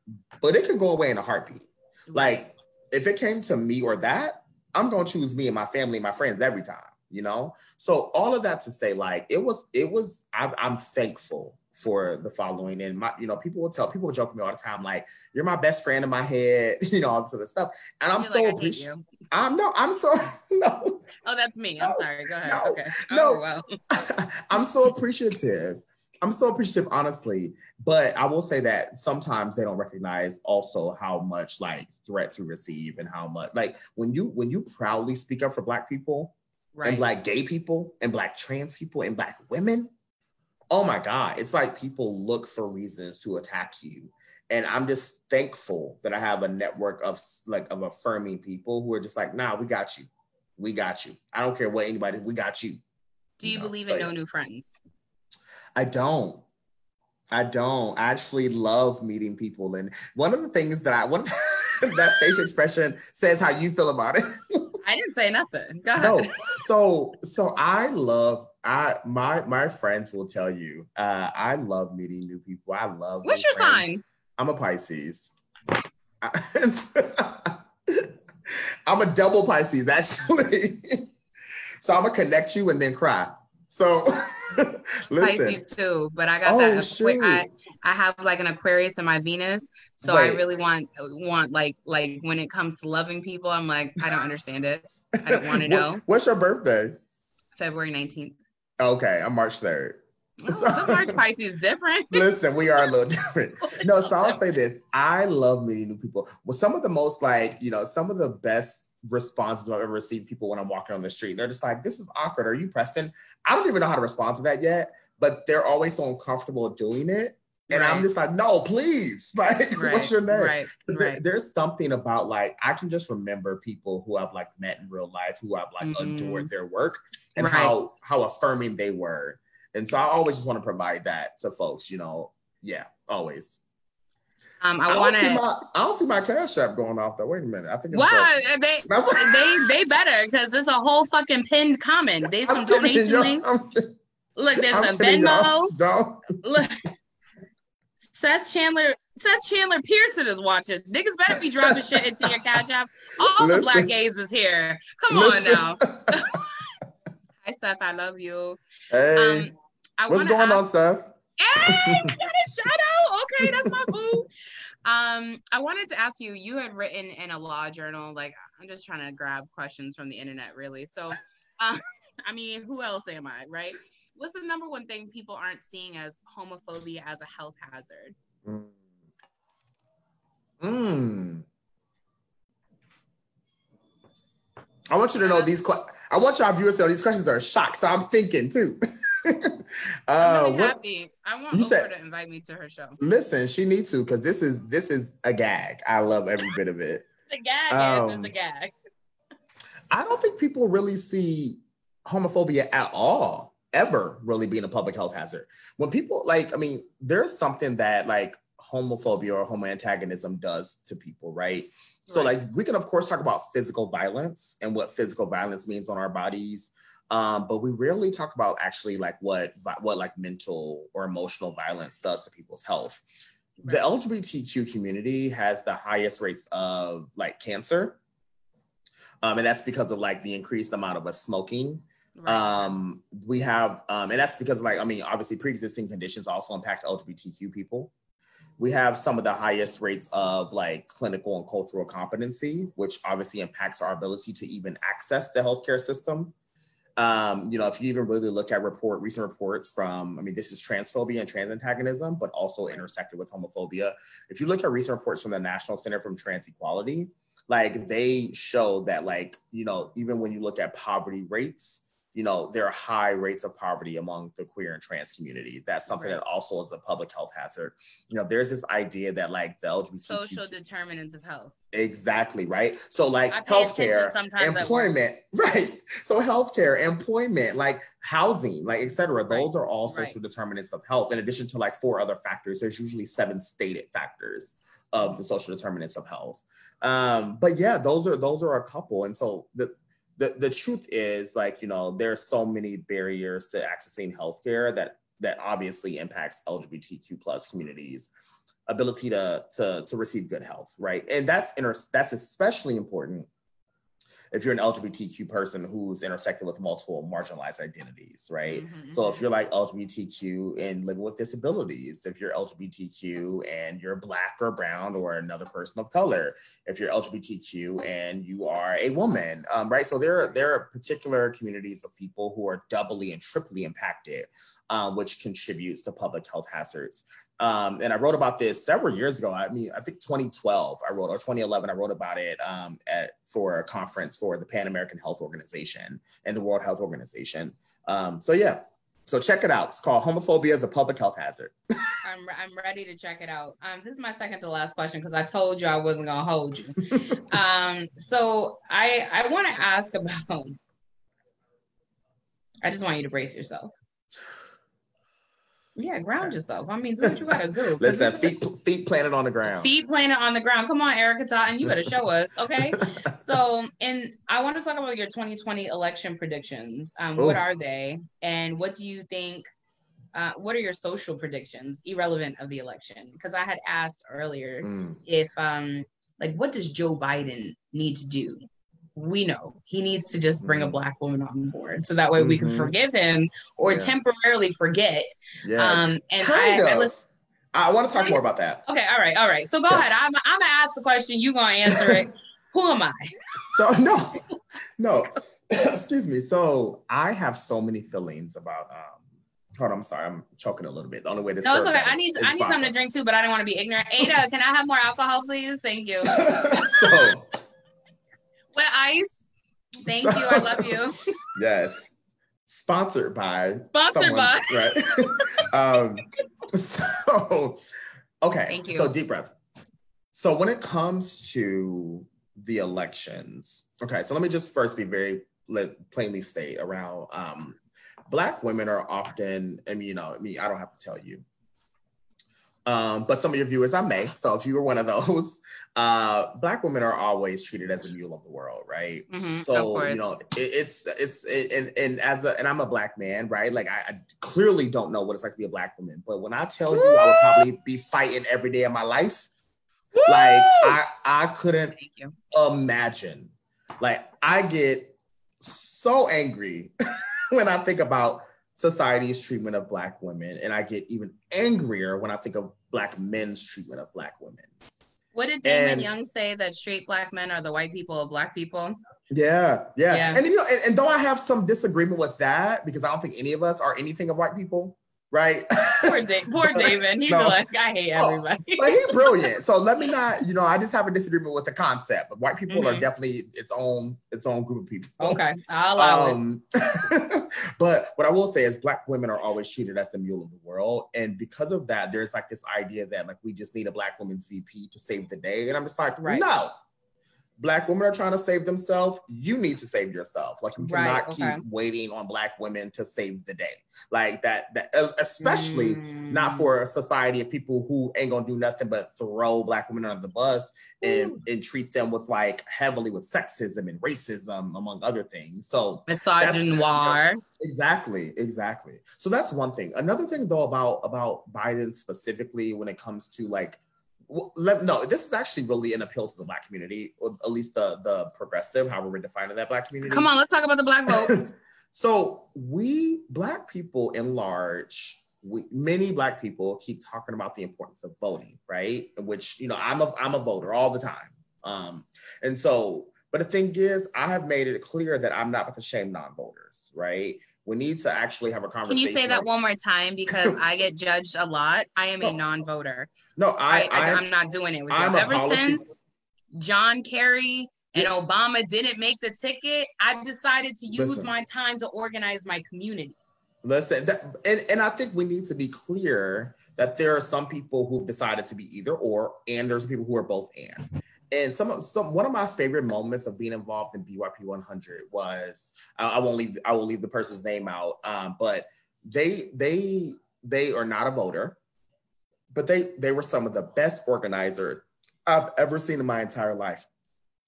But it can go away in a heartbeat. Like if it came to me or that, I'm gonna choose me and my family, and my friends every time you know so all of that to say like it was it was I, i'm thankful for the following. And my you know people will tell people will joke with me all the time like you're my best friend in my head [laughs] you know all this other stuff. And i'm so like, appreciative i'm no i'm so [laughs] no. Oh that's me. I'm no, sorry. Go ahead. no, okay. Oh, no. oh, well. [laughs] i'm so appreciative. I'm so appreciative, honestly. But I will say that sometimes they don't recognize also how much like threats we receive and how much like when you when you proudly speak up for Black people, right. and black gay people and black trans people and black women. Oh my God. It's like people look for reasons to attack you. And I'm just thankful that I have a network of like of affirming people who are just like, nah, we got you. We got you. I don't care what anybody, we got you. Do you, you know? believe so, in no new friends? I don't. I don't. I actually love meeting people. And one of the things that I one [laughs] that facial expression says how you feel about it. I didn't say nothing. Go ahead. No. So so I love I my my friends will tell you uh, I love meeting new people. I love. What's your friends. sign? I'm a Pisces. [laughs] I'm a double Pisces actually. [laughs] so I'm gonna connect you and then cry. So [laughs] listen. Pisces too, but I got oh, that. Shoot. I, I have like an Aquarius in my Venus, so Wait. I really want want like like when it comes to loving people, I'm like I don't understand it. I don't want to know. What's your birthday? February 19th. Okay, I'm March 3rd. Oh, so, March Pisces different. [laughs] listen, we are a little [laughs] different. No, so I'll say this: I love meeting new people. Well, some of the most like you know, some of the best responses I've ever received people when I'm walking on the street. They're just like, "This is awkward. Are you Preston?" I don't even know how to respond to that yet, but they're always so uncomfortable doing it. And right. I'm just like, no, please. [laughs] Like, right. what's your name? Right. [laughs] There, there's something about like, I can just remember people who I've like met in real life who I've like mm-hmm. adored their work and right. how how affirming they were. And so I always just want to provide that to folks, you know. Yeah, always. Um, I, I want to. I don't see my cash app going off though. Wait a minute. I think. Why they [laughs] they they better because it's a whole fucking pinned comment. They some donation links. Look, there's I'm a Venmo. Don't. Look, Seth Chandler, Seth Chandler Pearson is watching. Niggas better be dropping shit into your cash app. All the black gays is here. Come Listen. on now. [laughs] Hi Seth, I love you. Hey, Um, I what's going on, Seth? Hey, [laughs] got a shout out. Okay, that's my boo. Um, I wanted to ask you. You had written in a law journal. Like, I'm just trying to grab questions from the internet, really. So, um, [laughs] I mean, who else am I, right? What's the number one thing people aren't seeing as homophobia as a health hazard? Mm. Mm. I want you to know these. Que- I want y'all viewers to know these questions are a shock. So I'm thinking too. [laughs] I'm uh, really what, happy. I want You Oprah said- to invite me to her show. listen, she needs to because this is this is a gag. I love every bit of it. [laughs] The gag is Um, it's a gag. I don't think people really see homophobia at all, ever really being a public health hazard. When people like, I mean, there's something that like homophobia or homo antagonism does to people, right? So, like, we can, of course, talk about physical violence and what physical violence means on our bodies. Um, but we rarely talk about actually like what what like mental or emotional violence does to people's health. The LGBTQ community has the highest rates of like cancer, um, and that's because of like the increased amount of us smoking. Right. Um, we have, um, and that's because like I mean, obviously, pre-existing conditions also impact LGBTQ people. We have some of the highest rates of like clinical and cultural competency, which obviously impacts our ability to even access the healthcare system. Um, you know, if you even really look at report recent reports from, I mean, this is transphobia and trans antagonism, but also intersected with homophobia. If you look at recent reports from the National Center for Trans Equality, like they show that, like, you know, even when you look at poverty rates, you know, there are high rates of poverty among the queer and trans community. That's something Right. that also is a public health hazard. You know, there's this idea that like the LGBTQ Social determinants of health. Exactly, right? So like healthcare, sometimes at work. employment, [laughs] right? So healthcare, employment, like housing, like et cetera, Right, those are all social determinants of health. In addition to like four other factors, there's usually seven stated factors of the social determinants of health. Um, but yeah, those are those are a couple. And so the the, the truth is like, you know, there are so many barriers to accessing healthcare that that obviously impacts LGBTQ plus communities ability to to to receive good health, right? And that's inter- that's especially important if you're an LGBTQ person who's intersected with multiple marginalized identities, right? Mhm, So if you're like LGBTQ and living with disabilities, if you're LGBTQ and you're black or brown or another person of color, if you're LGBTQ and you are a woman, um, right? So there are there are particular communities of people who are doubly and triply impacted, um, which contributes to public health hazards. Um, and I wrote about this several years ago. I mean, I think 2012 I wrote, or 2011 I wrote about it um, at for a conference for the Pan American Health Organization and the World Health Organization. Um, so yeah, so check it out. It's called Homophobia as a Public Health Hazard. [laughs] I'm, I'm ready to check it out. Um, this is my second to last question because I told you I wasn't gonna hold you. [laughs] um, so I I want to ask about. I just want you to brace yourself. Yeah, ground yourself. I mean, do what you gotta do. Listen, this is- feet, feet planted on the ground. feet planted on the ground. Come on, Erika Totten, you better show us, okay? [laughs] so, and I want to talk about your 2020 election predictions. Um, what are they, and what do you think? Uh, what are your social predictions, irrelevant of the election? Because I had asked earlier Mm, if, um, like, what does Joe Biden need to do? We know he needs to just bring a Mhm. black woman on board, so that way we can Mhm. forgive him or Yeah. temporarily forget. yeah, Um, and kind I, I I want to talk more about that. Okay, all right, all right. So go Yeah. ahead. I'm, I'm gonna ask the question. You gonna answer it. [laughs] Who am I? So no, no, [laughs] excuse me. So I have so many feelings about. Um, hold on, I'm sorry, I'm choking a little bit. The only way to No, it's okay. I need I need something to drink too, but I didn't want to be ignorant. [laughs] Ada, can I have more alcohol, please? Thank you. so Ice. Thank you. I love you. [laughs] yes, sponsored by. Sponsored someone, [laughs] Right. um. So okay. Thank you. So deep breath. So when it comes to the elections, okay. So let me just first be very plainly state around. Um, Black women are often, I mean, you know, I mean, I don't have to tell you. Um, but some of your viewers I may. So if you were one of those, uh, black women are always treated as a mule of the world, right? Mhm, So you know, it, it's it's it, and and as a and I'm a black man, right? Like I, I clearly don't know what it's like to be a black woman, but when I tell you I would probably be fighting every day of my life, like I I couldn't imagine. Like I get so angry [laughs] when I think about society's treatment of black women, and I get even angrier when I think of black men's treatment of black women. What did Damon And- Young say that straight black men are the white people of black people? Yeah, yeah, Yeah. and you know, and, and though I have some disagreement with that because I don't think any of us are anything of white people, right? [laughs] Poor, da- poor [laughs] David. He's No. like, I hate Oh, everybody. but he's brilliant. [laughs] So let me not, you know, I just have a disagreement with the concept. But white people are Mhm. definitely its own its own group of people. okay, I'll allow it. Um, but what I will say is black women are always treated as the mule of the world. And because of that, there's like this idea that like we just need a black woman's VP to save the day. And I'm just like, Right. no. Black women are trying to save themselves. You need to save yourself. Like we Right, cannot okay. keep waiting on black women to save the day. Like that, that uh, especially Mm. not for a society of people who ain't gonna do nothing but throw black women under the bus and, and treat them with like heavily with sexism and racism among other things. So misogynoir. exactly, exactly. So that's one thing. Another thing though about about Biden specifically when it comes to like let, no, this is actually really an appeal to the black community, or at least the the progressive, however we're defining that black community. Come on, let's talk about the black vote. [laughs] so we black people in large we, many black people keep talking about the importance of voting right which you know i'm a i'm a voter all the time um and so but the thing is i have made it clear that i'm not about to shame non-voters right we need to actually have a conversation. Can you say that one more time? Because I get [laughs] judged a lot. I am a non-voter. no I, i, am not doing it with I'm you. Ever policy- since John Kerry and Obama didn't make the ticket, I decided to use Listen. my time to organize my community. Listen, that, and, and I think we need to be clear that there are some people who've decided to be either or, and there's people who are both and. And some of some one of my favorite moments of being involved in BYP 100 was I, I won't leave I will leave the person's name out, um, but they they they are not a voter, but they they were some of the best organizers I've ever seen in my entire life,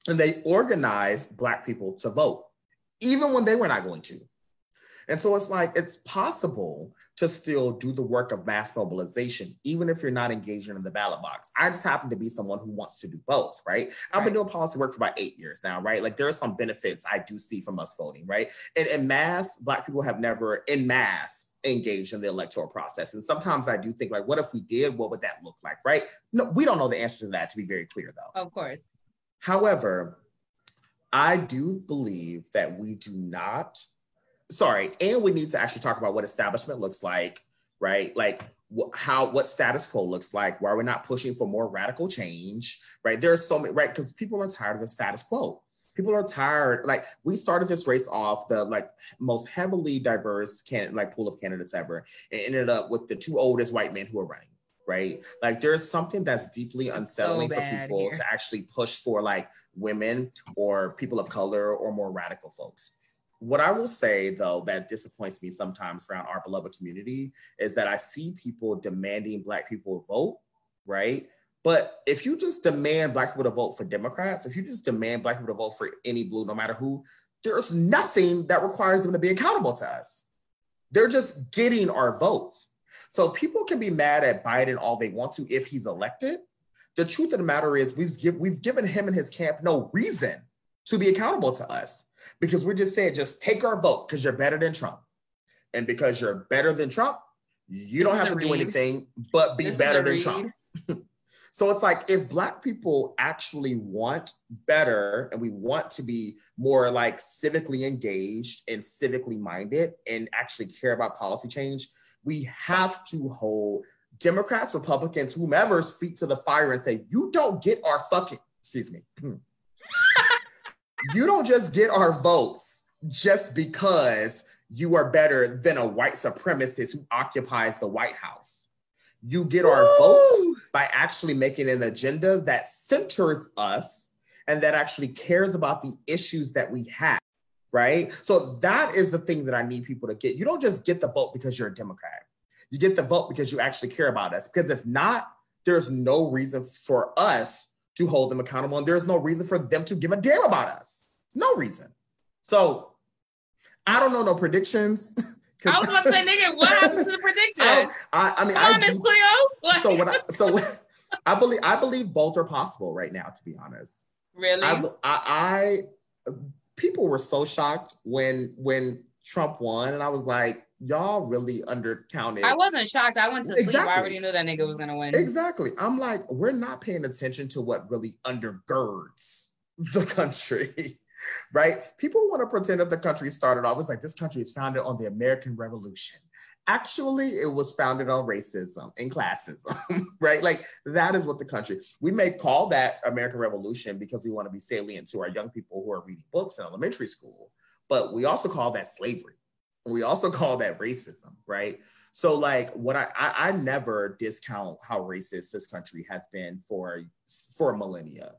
and they organized Black people to vote, even when they were not going to. And so it's like it's possible to still do the work of mass mobilization, even if you're not engaging in the ballot box. I just happen to be someone who wants to do both, right? I've been doing policy work for about eight years now, right? Like there are some benefits I do see from us voting, right? And in mass, Black people have never in mass engaged in the electoral process. And sometimes I do think like, what if we did? What would that look like, right? No, we don't know the answer to that, to be very clear though. Of course. However, I do believe that we do not, sorry, and we need to actually talk about what establishment looks like, right? Like wh- how, what status quo looks like, why are we're not pushing for more radical change, right? There are so many, right? Because people are tired of the status quo. People are tired. Like we started this race off the like most heavily diverse can like pool of candidates ever, and ended up with the two oldest white men who are running right? Like there's something that's deeply unsettling for people here. to actually push for like women or people of color or more radical folks. What I will say though that disappoints me sometimes around our beloved community is that I see people demanding black people vote, right? But if you just demand black people to vote for Democrats, if you just demand black people to vote for any blue, no matter who, there's nothing that requires them to be accountable to us. They're just getting our votes. So people can be mad at Biden all they want to if he's elected. The truth of the matter is we've, give, we've given him and his camp no reason to be accountable to us because we're just saying, just take our vote because you're better than Trump. And because you're better than Trump, you don't This have to do read. anything but be This better than read. Trump. [laughs] So it's like if Black people actually want better and we want to be more like civically engaged and civically minded and actually care about policy change, we have to hold Democrats, Republicans, whomever's feet to the fire and say, you don't get our fucking, excuse me, hmm. [laughs] you don't just get our votes just because you are better than a white supremacist who occupies the White House. You get our votes by actually making an agenda that centers us and that actually cares about the issues that we have, right? So that is the thing that I need people to get. You don't just get the vote because you're a Democrat. You get the vote because you actually care about us. Because if not, there's no reason for us to hold them accountable, and there's no reason for them to give a damn about us. No reason. So I don't know no predictions. [laughs] I was about to say, nigga, what happened to the [laughs] prediction? I, I, I mean, Come on, Miss Cleo. so what? I, so [laughs] I believe I believe both are possible right now. To be honest, really, I, I, I people were so shocked when when Trump won, and I was like, y'all really undercounted. I wasn't shocked. I went to exactly. sleep. I already knew that nigga was gonna win. Exactly. I'm like, we're not paying attention to what really undergirds [laughs] the country. [laughs] right? People want to pretend that the country started off, it's like this country is founded on the American Revolution. Actually, it was founded on racism and classism, [laughs] right? Like that is what the country, we may call that American Revolution because we want to be salient to our young people who are reading books in elementary school, but we also call that slavery. We also call that racism, right? So like what I, I, I never discount how racist this country has been for for millennia.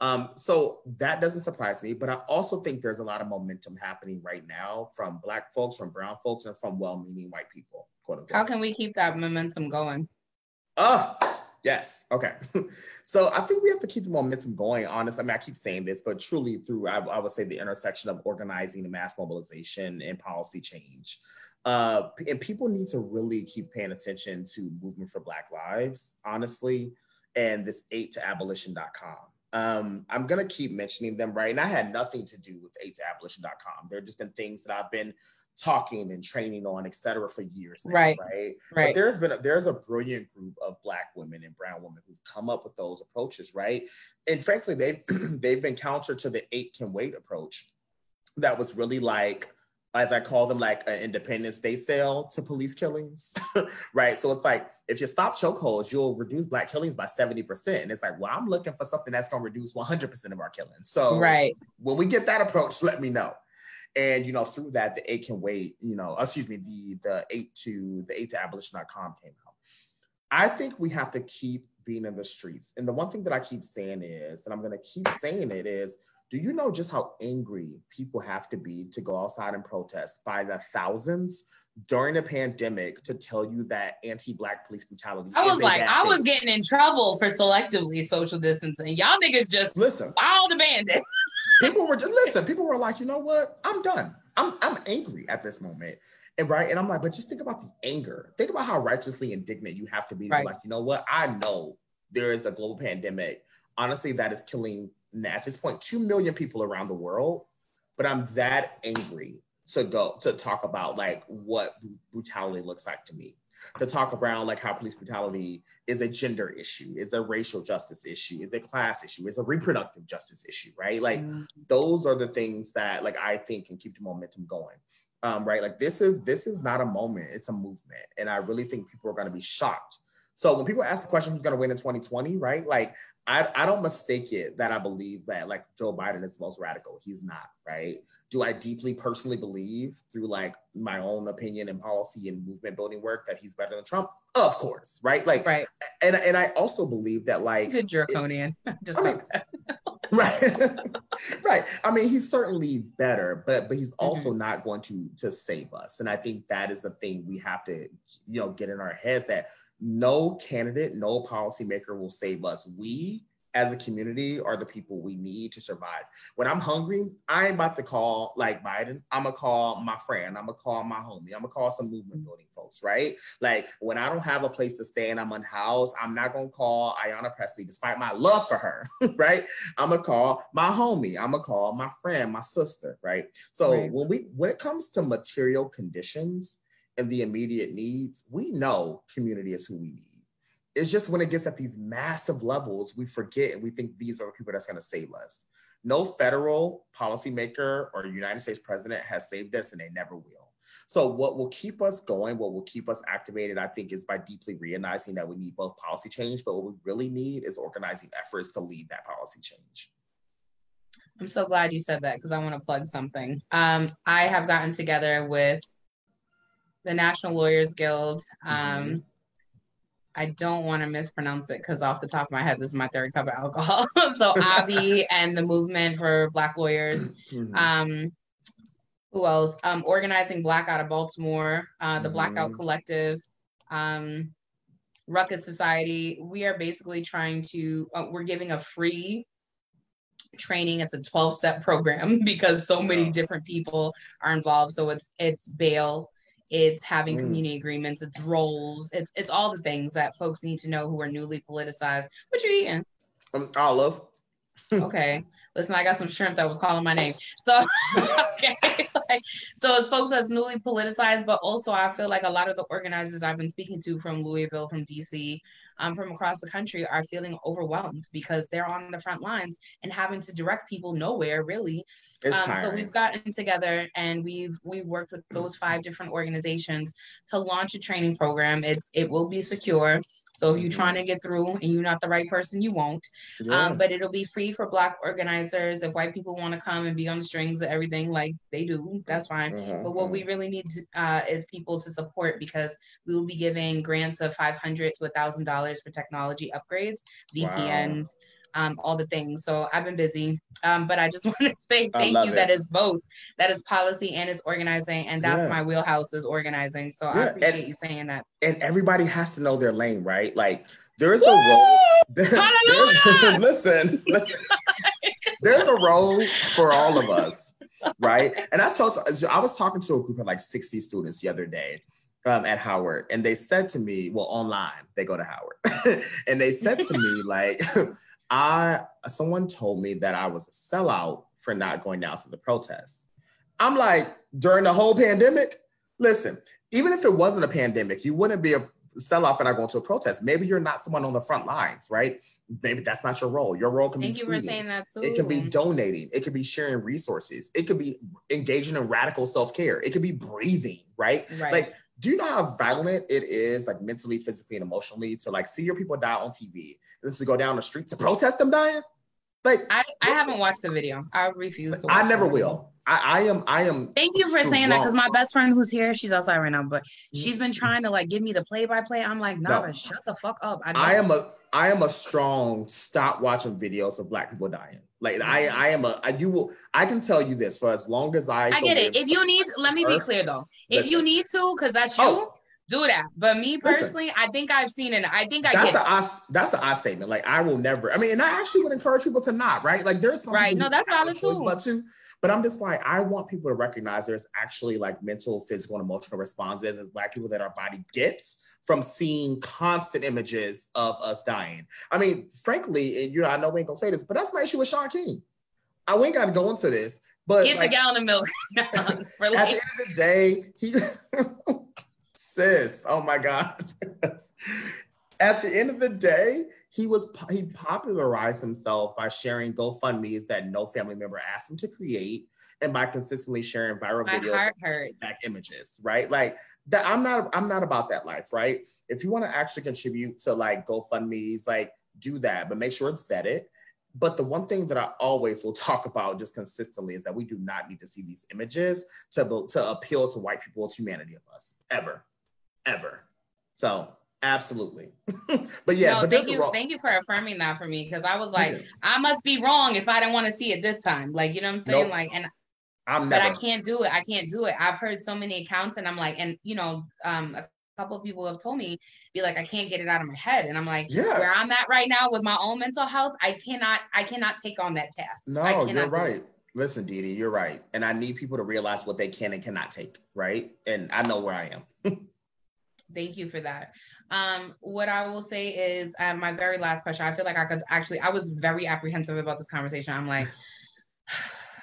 Um, so that doesn't surprise me, but I also think there's a lot of momentum happening right now from Black folks, from Brown folks, and from well meaning white people. How can we keep that momentum going? Oh, yes. Okay. [laughs] so I think we have to keep the momentum going. Honestly, I mean, I keep saying this, but truly through, I, I would say, the intersection of organizing and mass mobilization and policy change. Uh, and people need to really keep paying attention to Movement for Black Lives, honestly, and this 8 to abolition.com um, I'm gonna keep mentioning them, right? And I had nothing to do with abolition.com. There have just been things that I've been talking and training on, et cetera, for years now, right? Right. Right. But there's been a, there's a brilliant group of black women and brown women who've come up with those approaches, right? And frankly, they've [clears throat] they've been counter to the eight can wait approach. That was really like as I call them, like an Independence Day sale to police killings, [laughs] right? So it's like if you stop chokeholds, you'll reduce black killings by 70%. And it's like, well, I'm looking for something that's going to reduce 100% of our killings. So right. when we get that approach, let me know. And you know, through that, the eight can wait, you know, excuse me, the the eight to the eight to abolition.com came out. I think we have to keep being in the streets. And the one thing that I keep saying is, and I'm gonna keep saying it is do you know just how angry people have to be to go outside and protest by the thousands during a pandemic to tell you that anti-black police brutality? I was like, I thing? was getting in trouble for selectively social distancing. Y'all niggas just listen, wild abandoned. People were just listen. [laughs] People were like, you know what? I'm done. I'm I'm angry at this moment. And right, and I'm like, but just think about the anger. Think about how righteously indignant you have to be. To right. be like, you know what? I know there is a global pandemic. Honestly, that is killing at this point 2 million people around the world but i'm that angry to go to talk about like what brutality looks like to me to talk around like how police brutality is a gender issue is a racial justice issue is a class issue is a reproductive justice issue right like mm-hmm. those are the things that like i think can keep the momentum going um, right like this is this is not a moment it's a movement and i really think people are going to be shocked so when people ask the question who's going to win in 2020, right? Like I, I don't mistake it that I believe that like Joe Biden is the most radical. He's not, right? Do I deeply personally believe through like my own opinion and policy and movement building work that he's better than Trump? Of course, right? Like right. And and I also believe that like he's a draconian. [laughs] It, Just I mean, [laughs] right. right. I mean, he's certainly better, but but he's also mm-hmm. not going to to save us. And I think that is the thing we have to, you know, get in our heads that no candidate, no policymaker will save us. We as a community are the people we need to survive. When I'm hungry, I ain't about to call like Biden. I'm gonna call my friend. I'm gonna call my homie. I'm gonna call some movement mm-hmm. building folks, right? Like when I don't have a place to stay and I'm unhoused, I'm not gonna call Ayanna Pressley, despite my love for her, [laughs] right? I'm gonna call my homie. I'm gonna call my friend, my sister, right? So right. when we when it comes to material conditions, and the immediate needs, we know community is who we need. It's just when it gets at these massive levels, we forget and we think these are the people that's going to save us. No federal policymaker or United States president has saved us and they never will. So, what will keep us going, what will keep us activated, I think, is by deeply realizing that we need both policy change, but what we really need is organizing efforts to lead that policy change. I'm so glad you said that because I want to plug something. Um, I have gotten together with the National Lawyers Guild. Um, mm-hmm. I don't want to mispronounce it because off the top of my head, this is my third cup of alcohol. [laughs] so Avi and the movement for Black lawyers. [clears throat] Mm-hmm. Um, who else? Um, organizing Black out of Baltimore, uh, the mm-hmm. Blackout Collective, um, Ruckus Society, we are basically trying to, uh, we're giving a free training. It's a 12 step program [laughs] because so many different people are involved. So it's, it's bail, it's having mm. community agreements, it's roles, it's, it's all the things that folks need to know who are newly politicized. What you eating? Um, olive. [laughs] okay. Listen, I got some shrimp that was calling my name. So, [laughs] okay. like, so it's folks that's newly politicized, but also I feel like a lot of the organizers I've been speaking to from Louisville, from DC, um, from across the country are feeling overwhelmed because they're on the front lines and having to direct people nowhere really. Um, so we've gotten together and we've we've worked with those five different organizations to launch a training program. It's it will be secure. So if you're mm-hmm. trying to get through and you're not the right person, you won't. Um, yeah. Um, but it'll be free for Black organizers. If white people want to come and be on the strings of everything, like they do, that's fine. Uh-huh, but what we really need to, uh, is people to support because we will be giving grants of 500 to $1,000 for technology upgrades, VPNs. Wow um, all the things. So I've been busy, um, but I just [laughs] want to say thank you. It. That is both. That is policy and is organizing, and that's yeah. my wheelhouse is organizing. So yeah. I appreciate and, you saying that. And everybody has to know their lane, right? Like there is a role. [laughs] Hallelujah! [laughs] listen, listen. there's a role for all of us, right? And I told I was talking to a group of like 60 students the other day. Um, at Howard, and they said to me, well, online, they go to Howard, and they said to me, like, I someone told me that I was a sellout for not going down to the protest. I'm like, during the whole pandemic, listen, even if it wasn't a pandemic, you wouldn't be a sellout for not going to a protest. Maybe you're not someone on the front lines, right? Maybe that's not your role. Your role can Thank be you tweeting. for saying that too. It can be donating. It could be sharing resources. It could be engaging in radical self-care. It could be breathing, right? right. Like do you know how violent it is, like mentally, physically, and emotionally, to like see your people die on TV and to go down the street to protest them dying? Like I, I haven't watched the video. I refuse to. I never will. I, I, am. I am. Thank you for saying that because my best friend who's here, she's outside right now, but mm. she's been trying to like give me the play by play. I'm like, nah, no. shut the fuck up. I, I am a. I am a strong stop watching videos of black people dying. Like I, I am a. I, you will. I can tell you this for as long as I. I get it. If you need, let me be clear though. If listen. you need to, because that's you. Oh. Do that, but me personally, listen, I think I've seen it. I think I that's get a it. that's an I statement. Like I will never. I mean, and I actually would encourage people to not. Right? Like there's some right. No, that's valid too. But to but I'm just like, I want people to recognize there's actually like mental, physical, and emotional responses as Black people that our body gets from seeing constant images of us dying. I mean, frankly, and you know, I know we ain't gonna say this, but that's my issue with Shaun King. I we ain't gotta go into this, but get like, the gallon of milk. [laughs] [laughs] at the end of the day, he [laughs] sis, oh my God. At the end of the day, he was he popularized himself by sharing GoFundmes that no family member asked him to create, and by consistently sharing viral My videos, back images, right? Like that. I'm not I'm not about that life, right? If you want to actually contribute to like GoFundmes, like do that, but make sure it's vetted. But the one thing that I always will [laughs] talk about just consistently is that we do not need to see these images to, to appeal to white people's humanity of us ever, ever. So Absolutely. [laughs] but yeah, no, but thank you, wrong- thank you for affirming that for me because I was like, I must be wrong if I didn't want to see it this time. Like, you know what I'm saying? Nope. Like, and I'm never. but I can't do it. I can't do it. I've heard so many accounts, and I'm like, and you know, um, a couple of people have told me, be like, I can't get it out of my head, and I'm like, yeah, where I'm at right now with my own mental health, I cannot, I cannot take on that task. No, you're right. Listen, DiDi, you're right, and I need people to realize what they can and cannot take. Right, and I know where I am. [laughs] Thank you for that. Um, what I will say is uh, my very last question. I feel like I could actually, I was very apprehensive about this conversation. I'm like,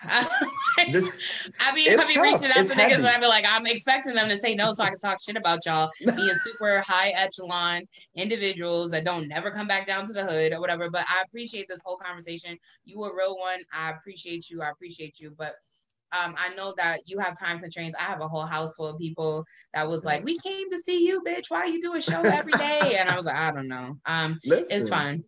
[sighs] this, I mean, I be reaching out to niggas and I be like, I'm expecting them to say no so I can talk shit about y'all [laughs] being super high echelon individuals that don't never come back down to the hood or whatever. But I appreciate this whole conversation. You a real one. I appreciate you. I appreciate you. But um, I know that you have time constraints. I have a whole house full of people that was like, "We came to see you, bitch. Why you do a show every day?" [laughs] and I was like, "I don't know. Um, Listen, it's fine."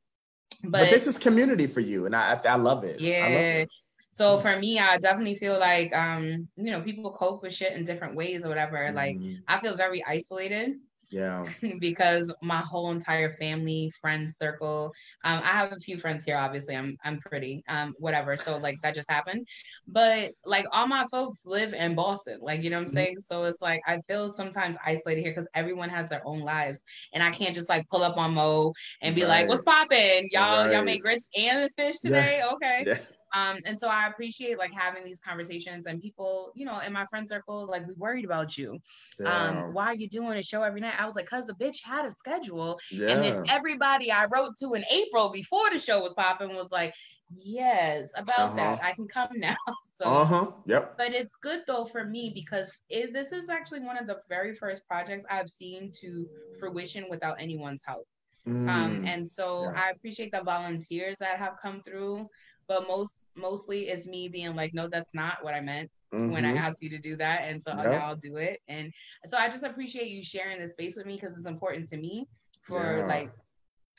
But, but, this is community for you, and I I love it. Yeah. Love it. So for me, I definitely feel like um, you know, people cope with shit in different ways or whatever. Mm. Like mm-hmm. I feel very isolated. Yeah. [laughs] because my whole entire family, friend circle, um, I have a few friends here. Obviously, I'm I'm pretty, um, whatever. So like that just happened, but like all my folks live in Boston. Like you know what I'm mm-hmm. saying. So it's like I feel sometimes isolated here because everyone has their own lives, and I can't just like pull up on Mo and be right. like, "What's popping, y'all? Right. Y'all make grits and the fish today? [laughs] Yeah. Okay." Yeah. Um, and so I appreciate like having these conversations and people, you know, in my friend circle, like we worried about you. Um, yeah. Um, why are you doing a show every night? I was like, cause the bitch had a schedule. Yeah. And then everybody I wrote to in April before the show was popping was like, yes, about uh-huh. that. I can come [laughs] now. so uh-huh. Yep. But it's good though for me because it, this is actually one of the very first projects I've seen to fruition without anyone's help. Um, mm. Um, and so yeah. I appreciate the volunteers that have come through but most mostly it's me being like, no, that's not what I meant mm-hmm. when I mm-hmm. asked you to do that, and so yep. now I'll do it. And so I just appreciate you sharing this space with me because it's important to me for yeah. like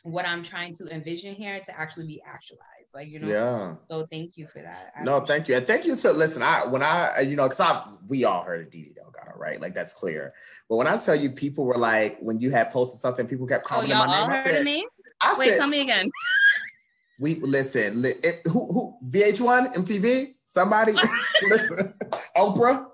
what I'm trying to envision here to actually be actualized. Like, you know, yeah. So thank you for that. I no, thank you. And thank you. So listen, I when I you know, because I we all heard of Didi Delgado, right? Like that's clear. But when I tell you people were like, when you had posted something, people kept calling oh, my name. I said, me? I Wait, said, tell me again. We listen. Li, it, who who VH1 MTV somebody [laughs] [laughs] listen Oprah.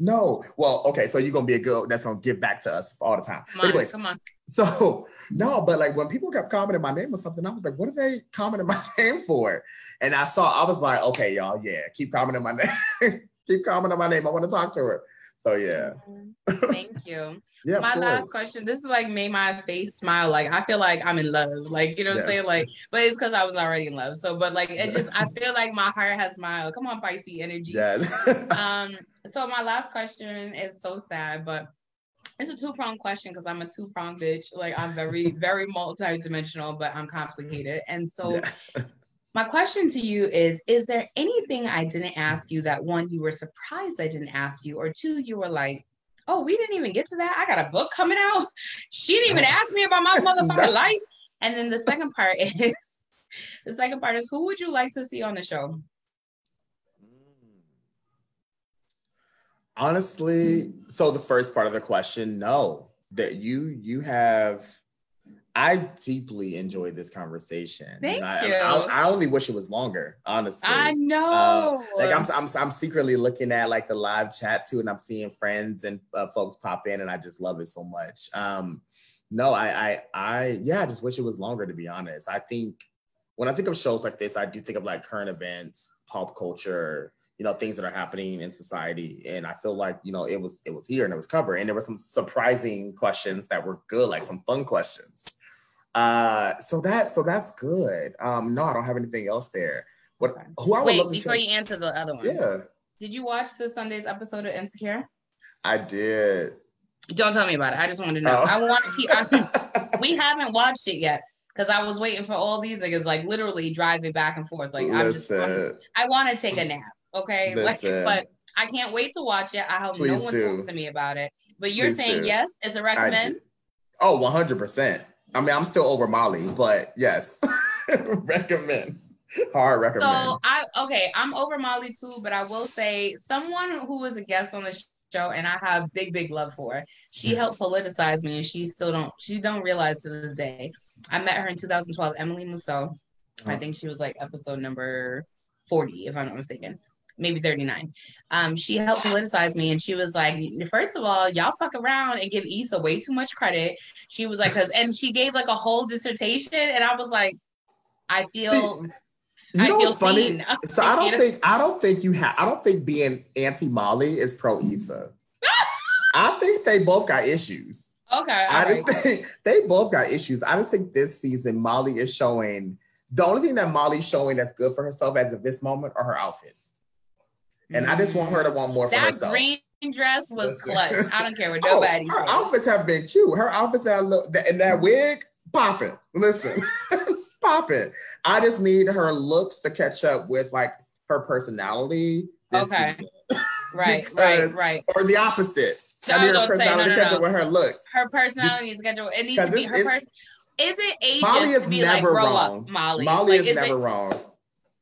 No, well, okay, so you're gonna be a girl that's gonna give back to us all the time. Come on, Anyways, come on. So no, but like when people kept commenting my name or something, I was like, what are they commenting [laughs] my name for? And I saw, I was like, okay, y'all, yeah, keep commenting my name, keep commenting my name. I want to talk to her. So yeah. Mm-hmm. Thank you. [laughs] yeah. My last question. This is like made my face smile. Like I feel like I'm in love. Like you know what I'm saying? Like, but it's because I was already in love. So, but like it just I feel like my heart has smiled. Come on, Pisces energy. Yes. [laughs] um. So my last question is so sad, but it's a two pronged question because I'm a two pronged bitch. Like I'm very, very multi-dimensional, but I'm complicated. And so yeah. [laughs] My question to you is Is there anything I didn't ask you that one, you were surprised I didn't ask you, or two, you were like, oh, we didn't even get to that. I got a book coming out. [laughs] She didn't even ask me about my [laughs] motherfucking life. And then the second part [laughs] is the second part is who would you like to see on the show? Honestly, so the first part of the question, no. That you you have I deeply enjoyed this conversation. Thank I, you. I, I, only wish it was longer, honestly. I know. Uh, like I'm, I'm, I'm secretly looking at like the live chat too, and I'm seeing friends and uh, folks pop in, and I just love it so much. Um, no, I, I, I, yeah, I just wish it was longer. To be honest, I think when I think of shows like this, I do think of like current events, pop culture, you know things that are happening in society and i feel like you know it was it was here and it was covered and there were some surprising questions that were good like some fun questions uh, so that so that's good. Um, no, I don't have anything else there. What? Who I would Wait, before you answer the other one. Yeah. Did you watch the Sunday's episode of Insecure? I did. Don't tell me about it. I just wanted to know. Oh. I want to keep. I, [laughs] we haven't watched it yet because I was waiting for all these niggas like literally driving back and forth. Like I'm just. I'm, i want to take a nap. Okay. [laughs] Listen. Like, but I can't wait to watch it. I hope Please no one do. talks to me about it. But you're Please saying do. yes, it's a recommend. Oh, 100 percent. I mean, I'm still over Molly, but yes, [laughs] recommend. Hard recommend. So I okay, I'm over Molly too, but I will say someone who was a guest on the show and I have big, big love for. Her. She helped politicize me, and she still don't. She don't realize to this day. I met her in 2012, Emily Musso. I uh-huh. think she was like episode number 40, if I'm not mistaken maybe 39. Um, she helped politicize me and she was like, first of all, y'all fuck around and give Issa way too much credit. She was like, cause and she gave like a whole dissertation, and I was like, I feel you know what's funny? [laughs] So I don't think I don't think you have I don't think being anti Molly is pro Issa. [laughs] I think they both got issues. Okay. I just [laughs] think they both got issues. I just think this season Molly is showing the only thing that Molly's showing that's good for herself as of this moment are her outfits. And I just want her to want more for that herself. That green dress was [laughs] clutch. I don't care what oh, nobody oh, Her says. outfits have been cute. Her outfits that I look and that wig popping. Listen, [laughs] popping. I just need her looks to catch up with like her personality. Okay. [laughs] right, because, right, right. Or the opposite. So I need her personality say, no, no, to catch no. up with her looks. Her personality needs to catch up. It needs to be her person. Is it ageist Molly is to be never like wrong. up, Molly? Molly like, is, is never it, wrong.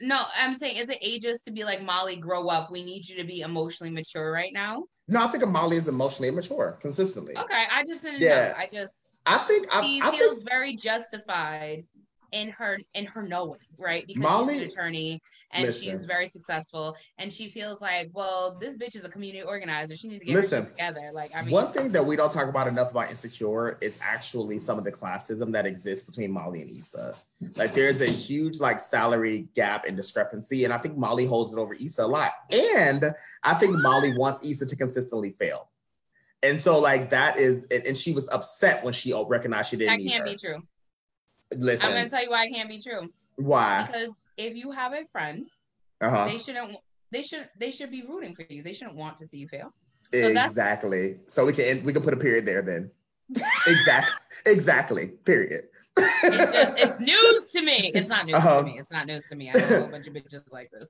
No, I'm saying is it ages to be like Molly, grow up. We need you to be emotionally mature right now. No, I think Molly is emotionally immature consistently. Okay, I just didn't yeah. know. I just I think I, I feels think, very justified in her in her knowing, right? Because Molly, she's an attorney and listen. she's very successful, and she feels like, well, this bitch is a community organizer. She needs to get Listen, together. Like, I mean, One thing that we don't talk about enough about Insecure is actually some of the classism that exists between Molly and Issa. Like there's a huge like salary gap and discrepancy, and I think Molly holds it over Issa a lot. And I think Molly wants Issa to consistently fail. And so like that is, and, and she was upset when she recognized she didn't. that can't her. be true. Listen, I'm gonna tell you why it can't be true. why? Because if you have a friend, Uh-huh. they shouldn't. They should. They should be rooting for you. They shouldn't want to see you fail. So exactly. So we can we can put a period there then. [laughs] exactly. Exactly. Period. It's just it's news to me. It's not news Uh-huh. to me. It's not news to me. I know a whole bunch of bitches like this.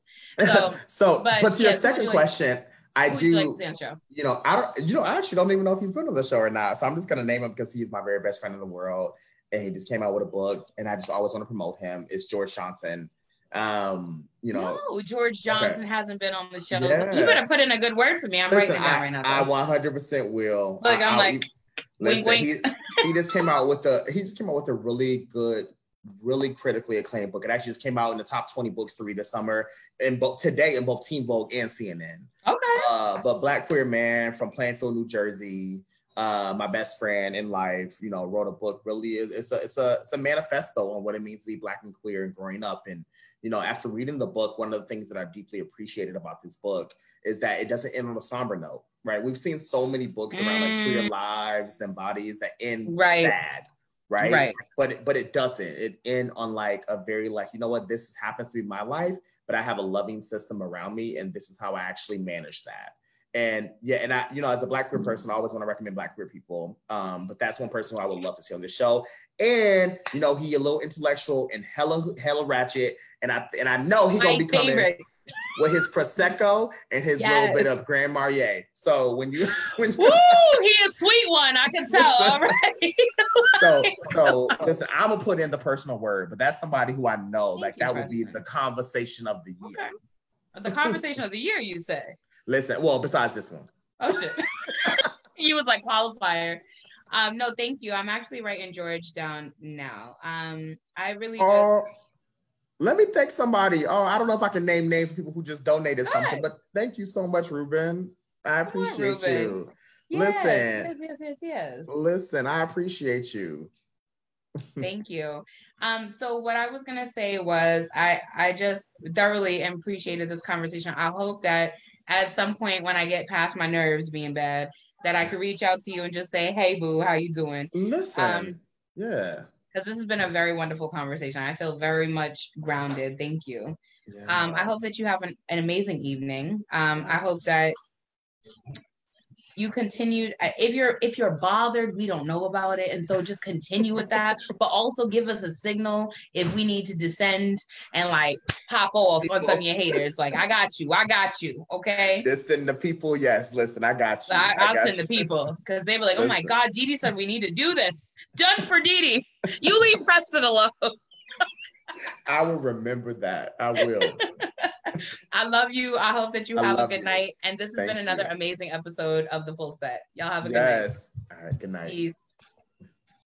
So [laughs] so, but but, to your second you like- question, I do. you like to see on the show? you know, I don't, you know, I actually don't even know if he's been on the show or not. So I'm just gonna name him because he's my very best friend in the world, and he just came out with a book, and I just always want to promote him. It's George Johnson. Um, you know, no, George Johnson hasn't been on the show. Yeah. You better put in a good word for me. I'm listen, writing it down right now. I 100 percent will. Look, I- I'm I'll like, wink, listen, wink. he [laughs] he just came out with a he just came out with a really good, really critically acclaimed book. It actually just came out in the top 20 books to read this summer, in both today in both Teen Vogue and CNN. okay. uh, but black queer man from Plainfield, New Jersey, uh, my best friend in life, you know, wrote a book. Really, it's a it's a it's a manifesto on what it means to be black and queer and growing up. And you know, after reading the book, one of the things that I deeply appreciated about this book is that it doesn't end on a somber note. Right? We've seen so many books around like queer Mm. lives and bodies that end Right. sad. Right. Right. But but it doesn't. It end on like a very like you know what this happens to be my life, but I have a loving system around me, and this is how I actually manage that. And yeah, and I, you know, as a black queer person, I always want to recommend black queer people. Um, but that's one person who I would love to see on the show. And you know, he a little intellectual and hella hella ratchet. And I and I know he My gonna be coming favorite. with his prosecco and his Yes. little bit of Grand Marnier. So when you [laughs] when Woo! He a sweet one. I can tell. [laughs] All right. [laughs] so so listen, I'm gonna put in the personal word, but that's somebody who I know. Thank like that would be the conversation of the year. Okay. The conversation of the year, you say. Listen, well, besides this one. Oh shit. [laughs] he was like qualifier. Um, no, thank you. I'm actually writing George down now. Um, I really just Oh, let me thank somebody. Oh, I don't know if I can name names of people who just donated something, but thank you so much, Ruben. I Come on, appreciate Ruben. you. yes, listen. yes, yes, yes, yes. Listen, I appreciate you. [laughs] Thank you. Um, so what I was gonna say was I I just thoroughly appreciated this conversation. I hope that at some point when I get past my nerves being bad, that I could reach out to you and just say, "Hey, boo, how you doing?" Listen, Um, yeah. Because this has been a very wonderful conversation. I feel very much grounded. Thank you. yeah. Um, I hope that you have an, an amazing evening. Um, I hope that you continued uh, if you're if you're bothered we don't know about it and so just continue with that [laughs] but also give us a signal if we need to descend and like pop off on some of your haters like i got you i got you okay Listen, the people, yes, listen, I got you. I, I I'll got send the people because they were like, "Oh my God, Dee said we need to do this. Done for Dee. You leave Preston alone." I will remember that. I will. [laughs] I love you. I hope that you I have a good you. night. And this has Thank been another you. amazing episode of the Full Set. Y'all have a good night. yes. All right, good night. Peace.